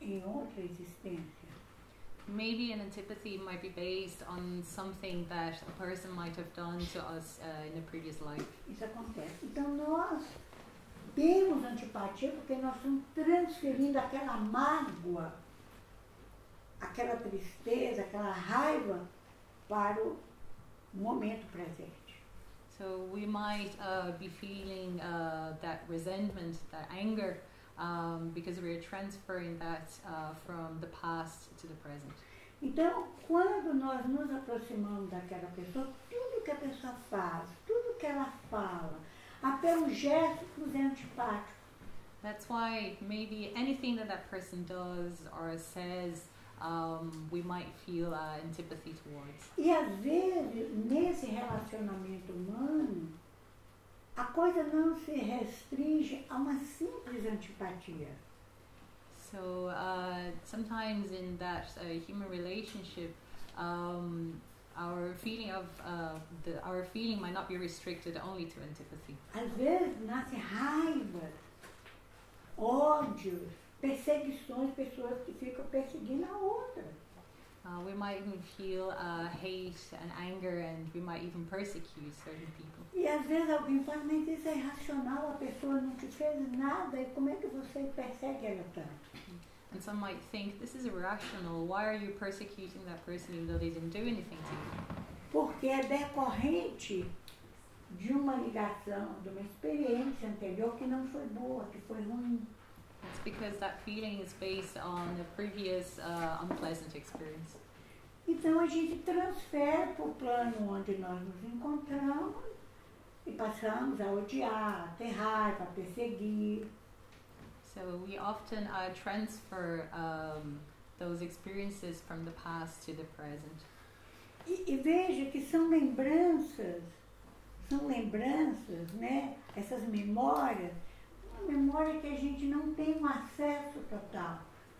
em outra existência. Maybe an antipathy might be based on something that a person might have done to us uh, in a previous life. Isso acontece. Então nós temos antipatia porque nós estamos transferindo aquela mágoa, aquela tristeza, aquela raiva para o momento presente. So we might uh, be feeling uh, that resentment, that anger, um, because we're transferring that uh, from the past to the present. Então, quando nós nos aproximamos daquela pessoa, tudo que a pessoa faz, tudo que ela fala, até o gesto que nos é antipático, That's why maybe anything that that person does or says, um, we might feel uh, antipathy towards. E às vezes, nesse relacionamento humano, a coisa não se restringe a uma simples antipatia. So uh, sometimes in that uh, human relationship, um, our feeling of uh, the, our feeling might not be restricted only to antipathy. Às vezes nasce raiva, ódio, perseguições, pessoas que ficam perseguindo a outra. Uh, we might even feel uh, hate and anger, and we might even persecute certain people. E às vezes alguém fala, mas isso é irracional, a pessoa não te fez nada, e como é que você persegue ela tanto? And some might think this is irrational. Why are you persecuting that person even though they didn't do anything to you? Porque é decorrente de uma ligação, de uma experiência anterior que não foi boa, que foi ruim. It's because that feeling is based on a previous uh, unpleasant experience. Então a gente transfere para o plano onde nós nos encontramos e passamos a odiar, a ter raiva, a perseguir. So we often uh, transfer um, those experiences from the past to the present. E, e veja que são lembranças, são lembranças, né? Essas memórias, uma memória que a gente não tem um acesso total.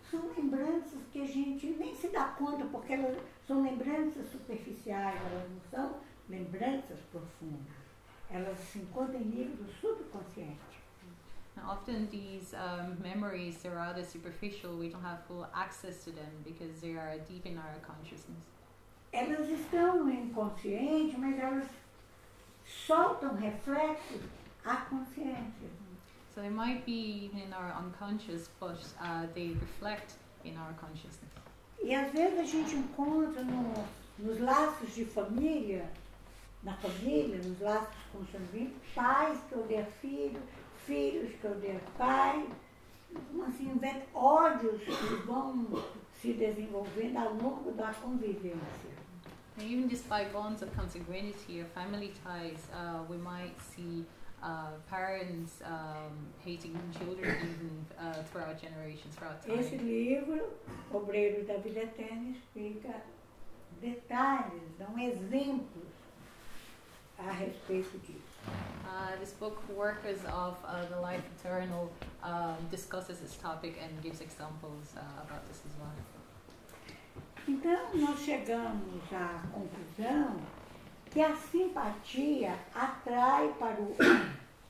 São lembranças que a gente nem se dá conta, porque elas são lembranças superficiais, elas não são lembranças profundas. Elas se encontram em nível do subconsciente. Often these um, memories they're rather superficial. We don't have full access to them because they are deep in our consciousness. Elas estão no inconsciente, mas elas soltam reflexos à consciência. So they might be in our unconscious, but uh, they reflect in our consciousness. E às vezes a gente encontra no- nos laços de família, na família, nos laços consanguíneos, pais que odeiam filhos, filhos que odeiam pai, assim, vem ódios que vão se desenvolvendo ao longo da convivência. And even by bonds of consanguinity or family ties, uh, we might see uh, parents um, hating children even uh, throughout generations, throughout Esse time. livro, Obreiros da Vida Eterna, explica detalhes, dão exemplos a respeito disso. Uh, this book, Workers of the Life Eternal, um, discusses this topic and gives examples uh, about this as well. Então, nós chegamos à conclusão que a simpatia atrai para o.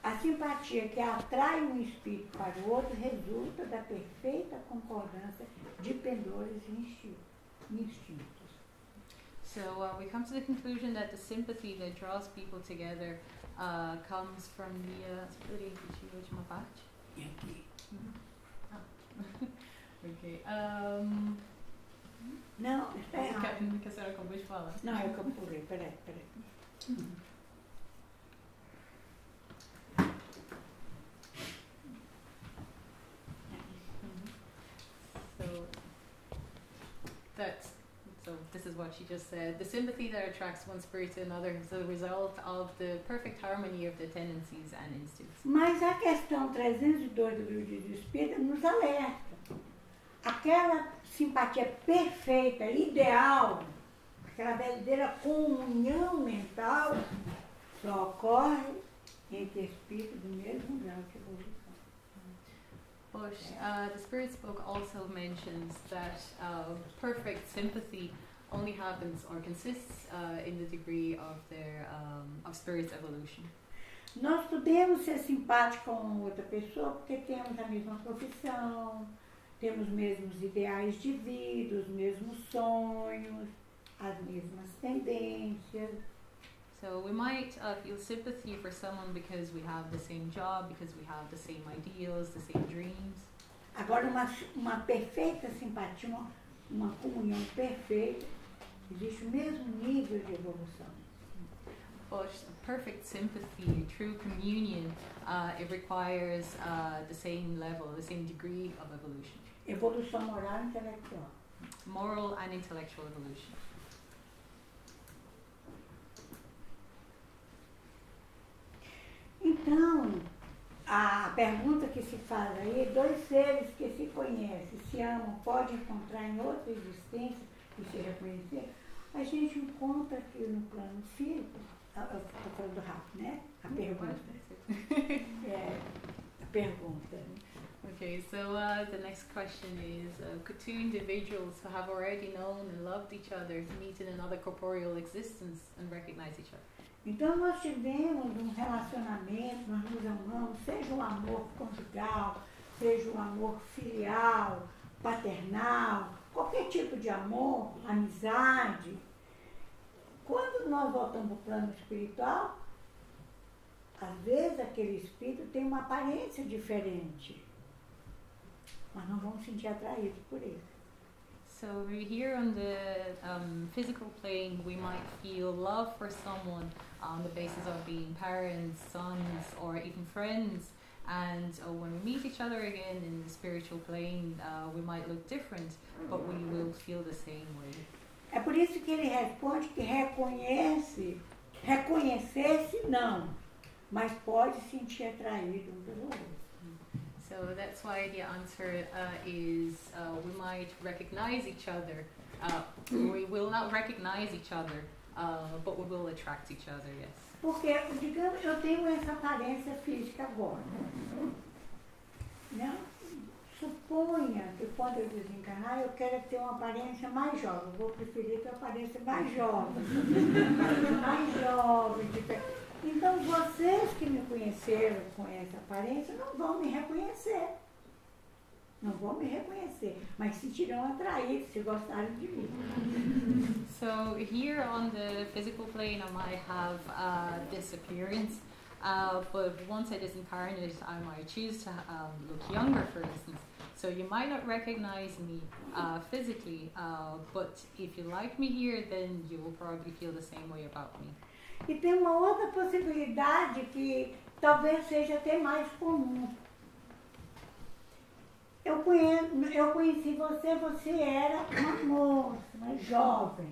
A simpatia que atrai um espírito para o outro resulta da perfeita concordância de pendores e instintos. So uh, we come to the conclusion that the sympathy that draws people together uh, comes from the. Uh, espera aí, deixa eu ver uma parte. E aqui. Ok. Um, Não, está errado. que, que a senhora acabou de falar. Não, é o que eu pulei, peraí, peraí. So what she just said. The sympathy that attracts one spirit to another is the result of the perfect harmony of the tendencies and instincts. Mas a questão 302 do livro de Espírito nos alerta. Aquela simpatia perfeita, ideal, aquela verdadeira comunhão mental, só ocorre entre espíritos do mesmo grau de evolução. But uh, the Spirit's book also mentions that uh, perfect sympathy only happens or consists uh, in the degree of their um, of spirit's evolution. Nós podemos ser simpáticos com outra pessoa porque temos a mesma profissão, temos os mesmos ideais de vida, os mesmos sonhos, as mesmas tendências. So we might uh, feel sympathy for someone because we have the same job, because we have the same ideals, the same dreams. Agora, uma, uma perfeita simpatia, uma, uma comunhão perfeita, existe o mesmo nível de evolução. But perfect sympathy, true communion, uh, it requires uh, the same level, the same degree of evolution, Evolução moral e intelectual. moral and intellectual evolution. Então, a pergunta que se faz aí, dois seres que se conhecem, se amam, podem encontrar em outra existência e se reconhecer, a gente encontra aqui no plano físico, estou falando rápido, né? A pergunta. É, a pergunta. Okay, so uh, the next question is uh, Could two individuals who have already known and loved each other meet in another corporeal existence and recognize each other? Então nós tivemos um relacionamento, nós nos amamos, seja o amor conjugal, seja o amor filial, paternal, qualquer tipo de amor, amizade. Quando nós voltamos para o plano espiritual, às vezes aquele espírito tem uma aparência diferente, mas não vamos sentir atraídos por ele. So here on the um, physical plane, we might feel love for someone on the basis of being parents, sons, or even friends. And uh, when we meet each other again in the spiritual plane, uh, we might look different, but we will feel the same way. É por isso que ele responde que reconhece, reconhecer-se não, mas pode sentir atraído um pelo outro. So that's why the answer uh, is uh, we might recognize each other. Uh, we will not recognize each other, uh, but we will attract each other, yes. Porque, digamos, eu tenho essa aparência física agora. Né? Suponha que quando eu desencarnar eu quero ter uma aparência mais jovem. Vou preferir ter uma aparência mais jovem. mais jovem. Então vocês que me conheceram com essa aparência não vão me reconhecer. Não vão me reconhecer, mas se sentirão atraídos se gostarem de mim. So here on the physical plane, I might have uh, this appearance, uh, but once I disincarnate, I might choose to um, look younger, for instance. So you might not recognize me uh, physically, uh, but if you like me here, then you will probably feel the same way about me. E tem uma outra possibilidade que talvez seja até mais comum. Eu, conheço, eu conheci você, você era uma moça, uma jovem.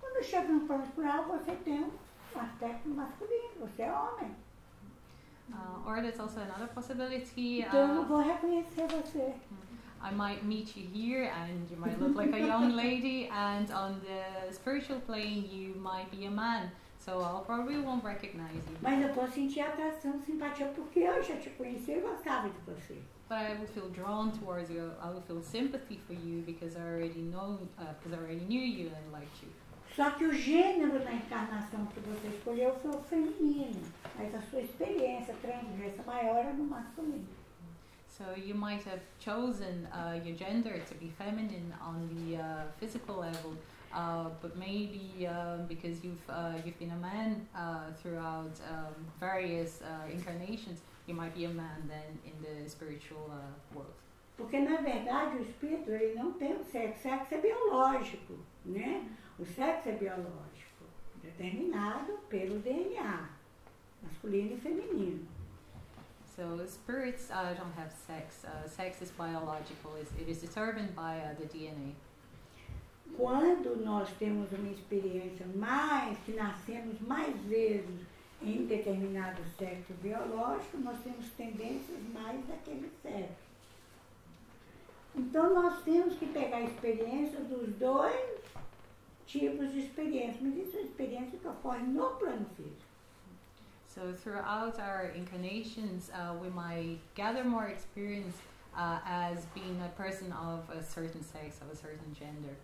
Quando chega no plano espiritual, você tem um aspecto masculino, você é homem. Uh, or there's also another possibility. Então eu não Uh, vou reconhecer você. I might meet you here and you might look like a young lady, and on the spiritual plane, you might be a man. So I probably won't recognize you. Mas eu vou sentir atração, simpatia, porque eu já te conheci e gostava de você. But I will feel drawn towards you. I will feel sympathy for you because I already know, because I already knew you and liked you. Só que o gênero da encarnação que você escolheu foi o feminino, mas a sua experiência transversa maior é no masculino. So you might have chosen uh, your gender to be feminine on the uh, physical level, uh, but maybe um, because you've uh, you've been a man uh, throughout um, various uh, incarnations, you might be a man then in the spiritual uh, world. Porque, na verdade, o espírito ele não tem o sexo. O sexo é biológico, né? O sexo é biológico, determinado pelo DNA, masculino e feminino. So spirits uh, don't have sex. Uh, sex is biological. It's, it is determined by uh, the DNA. Quando nós temos uma experiência mais, que nascemos mais vezes em determinado sexo biológico, nós temos tendências mais daquele sexo. Então nós temos que pegar a experiência dos dois tipos de experiência, mas isso é experiência que ocorre no plano físico. So throughout our incarnations, uh, we might gather more experience uh, as being a person of a certain sex, of a certain gender.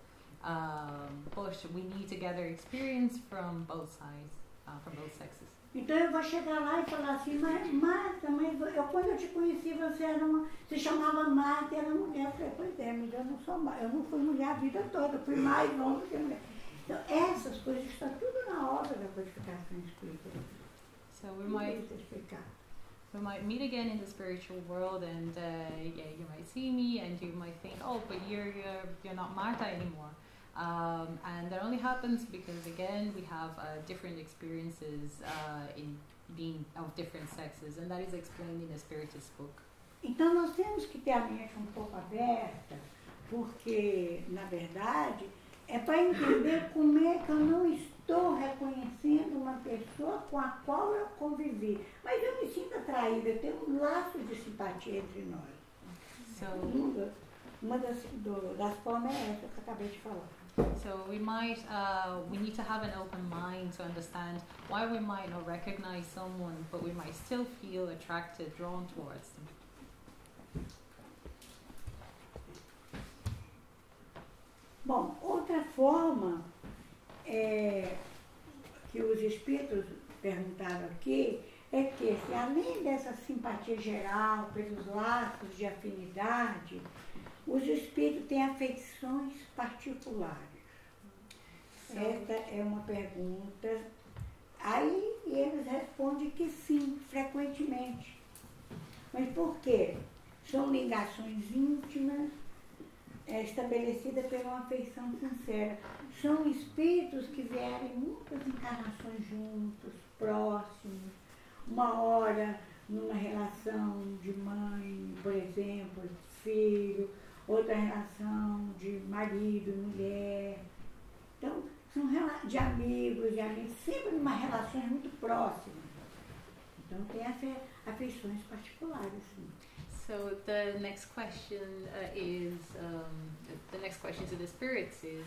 Um, but we need to gather experience from both sides, uh, from both sexes. Então eu vou chegar lá e falar assim, mas Marta, mas eu, quando eu te conheci você era uma, se chamava Marta e era mulher. Eu falei, pois é, mas eu não sou eu não fui mulher a vida toda, eu fui mais longe que mulher. Então essas coisas estão tudo na obra da codificação espírita. So we might we might meet again in the spiritual world, and uh, yeah, you might see me, and you might think, oh, but you're you're, you're not Marta anymore. Um, and that only happens because again we have uh, different experiences uh, in being of different sexes, and that is explained in the Spiritist book. Então nós temos que ter a mente um pouco aberta, porque, na verdade, é para entender como é que eu não estou reconhecendo uma pessoa com a qual eu convivi. Mas eu me sinto atraída, eu tenho um laço de simpatia entre nós. So Uma, das, do- das formas é essa que eu acabei de falar. So we might, uh, we need to have an open mind to understand why we might not recognize someone, but we might still feel attracted, drawn towards them. Bom, outra forma é, que os espíritos perguntaram aqui é que, se além dessa simpatia geral pelos laços de afinidade, os espíritos têm afeições particulares. Esta é uma pergunta. Aí eles respondem que sim, frequentemente. Mas por quê? São ligações íntimas é, estabelecidas pela uma afeição sincera. São espíritos que vieram em muitas encarnações juntos, próximos, uma hora numa relação de mãe, por exemplo, de filho, outra relação de marido, mulher. Então, são de amigos, de amigos, sempre numa relações muito próximas. Então tem afeições particulares. Sim. So the next question uh, is um, the next question to the spirits is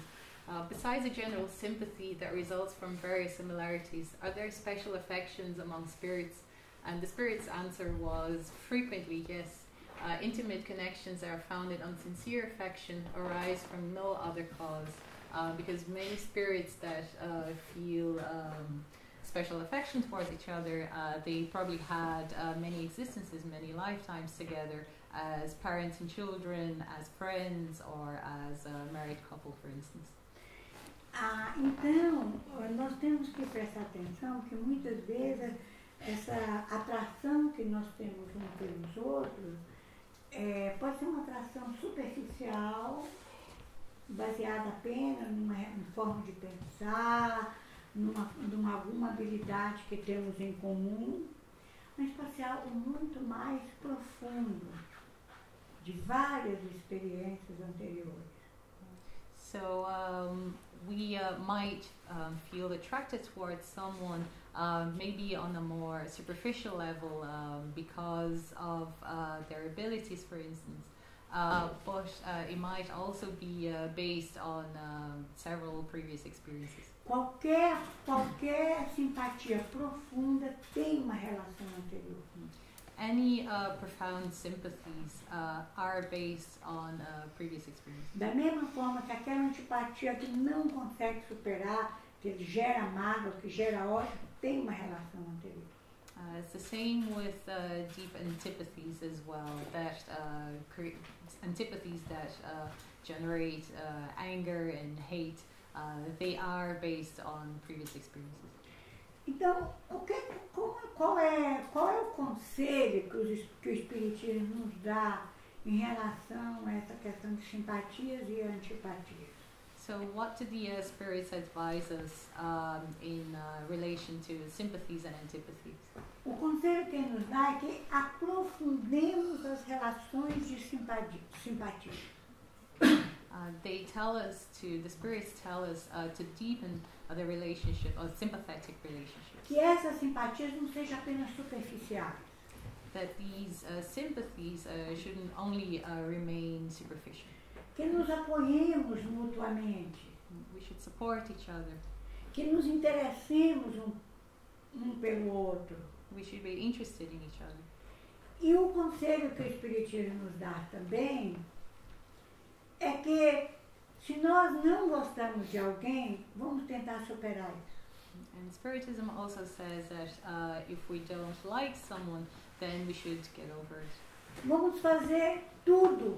uh, besides a general sympathy that results from various similarities, are there special affections among spirits? And the spirit's answer was frequently yes. Uh, intimate connections that are founded on sincere affection, arise from no other cause. Uh, because many spirits that uh, feel um, special affection towards each other, uh, they probably had uh, many existences, many lifetimes together as parents and children, as friends, or as a married couple, for instance. Ah, então, nós temos que prestar atenção que muitas vezes essa atração que nós temos uns pelos outros é, pode ser uma atração superficial, baseada apenas numa, numa forma de pensar, numa, numa alguma habilidade que temos em comum, mas pode ser algo muito mais profundo, de várias experiências anteriores. So um, we uh, might um, feel attracted towards someone um, maybe on a more superficial level um, because of uh, their abilities, for instance. Uh, but uh, it might also be uh, based on um, several previous experiences. Qualquer, qualquer simpatia profunda tem uma relação anterior. Any uh, profound sympathies uh, are based on uh, previous experiences. Da mesma forma que aquela antipatia que não consegue superar, que gera mágoa, que gera ódio, tem uma relação anterior. Uh, it's the same with uh, deep antipathies as well. That uh, antipathies that uh, generate uh, anger and hate, uh, they are based on previous experiences. Então, o que, qual, qual, é, qual é o conselho que, os, que o Espiritismo nos dá em relação a essa questão de simpatias e antipatias? So, what do the uh, spirits advise us um, in uh, relation to sympathies and antipathies? O conselho que nos dá é que aprofundemos as relações de simpatia. Uh, they tell us to, the spirits tell us uh, to deepen the relationship, or sympathetic relationships. Que essas simpatias não sejam apenas superficiais. That these uh, sympathies uh, shouldn't only remain superficial. Que nos apoiemos mutuamente. We should support each other. Que nos interessemos um, um pelo outro. We should be interested in each other. E o conselho que o Espiritismo nos dá também é que se nós não gostamos de alguém, vamos tentar superar isso. And Spiritism also says that uh, if we don't like someone, then we should get over it. Vamos fazer tudo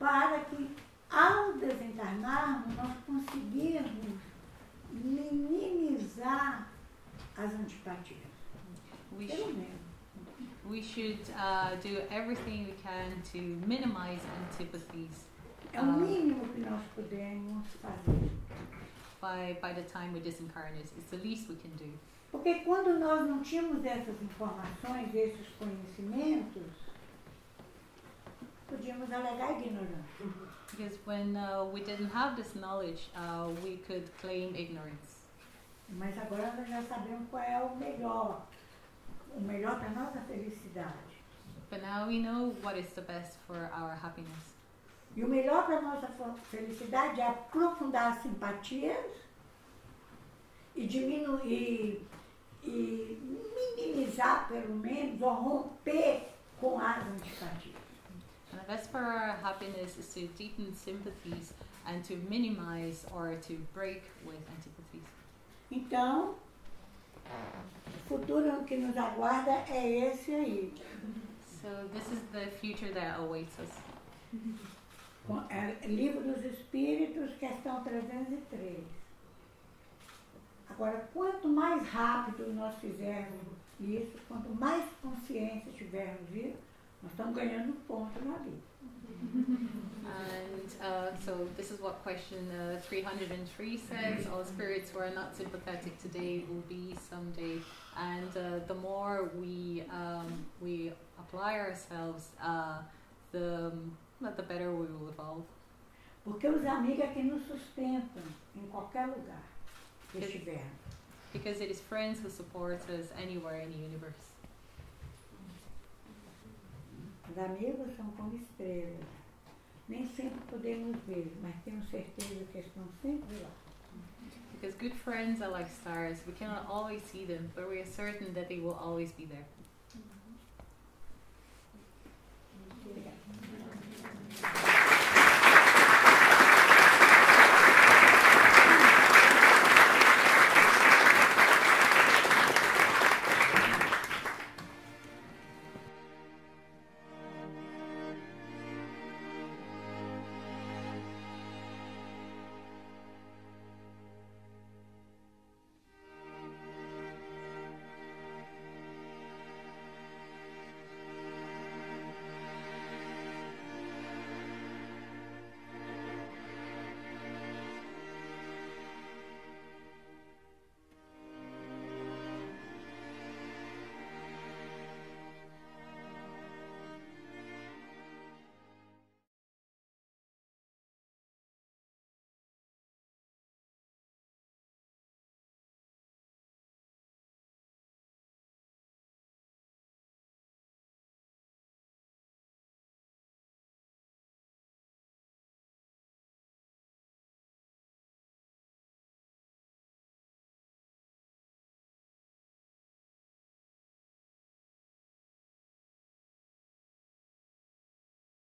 para que, ao desencarnarmos, nós conseguirmos minimizar as antipatias. We should, we should uh, do everything we can to minimize antipathies. É o mínimo que nós podemos fazer. By, by the time we disincarnate, it's the least we can do. Porque quando nós não tínhamos essas informações, esses conhecimentos, podíamos alegar ignorância. Because when uh, we didn't have this knowledge, uh, we could claim ignorance. Mas agora nós já sabemos qual é o melhor, o melhor para nossa felicidade. But now we know what is the best for our happiness. E o melhor para nossa felicidade é aprofundar as simpatias e diminuir e minimizar pelo menos ou romper com as antipatias. And the best for our happiness is to deepen sympathies and to minimize or to break with antipathies. Então, o futuro que nos aguarda é esse aí. So this is the future that awaits us. É, Livro dos Espíritos, questão 303. Agora, quanto mais rápido nós fizermos isso, quanto mais consciência tivermos disso, nós estamos ganhando ponto na vida. And uh, so this is what question uh, 303 says. All spirits who are not sympathetic today will be someday. And uh, the more we um, we apply ourselves, uh, the well, the better we will evolve. Porque os amigos é que nos sustentam em qualquer lugar que estivermos. Because it is friends who support us anywhere in the universe. Os amigos são como estrelas. Nem sempre podemos ver, mas temos certeza que estão sempre lá. Because good friends are like stars. We cannot always see them, but we are certain that they will always be there. Obrigada.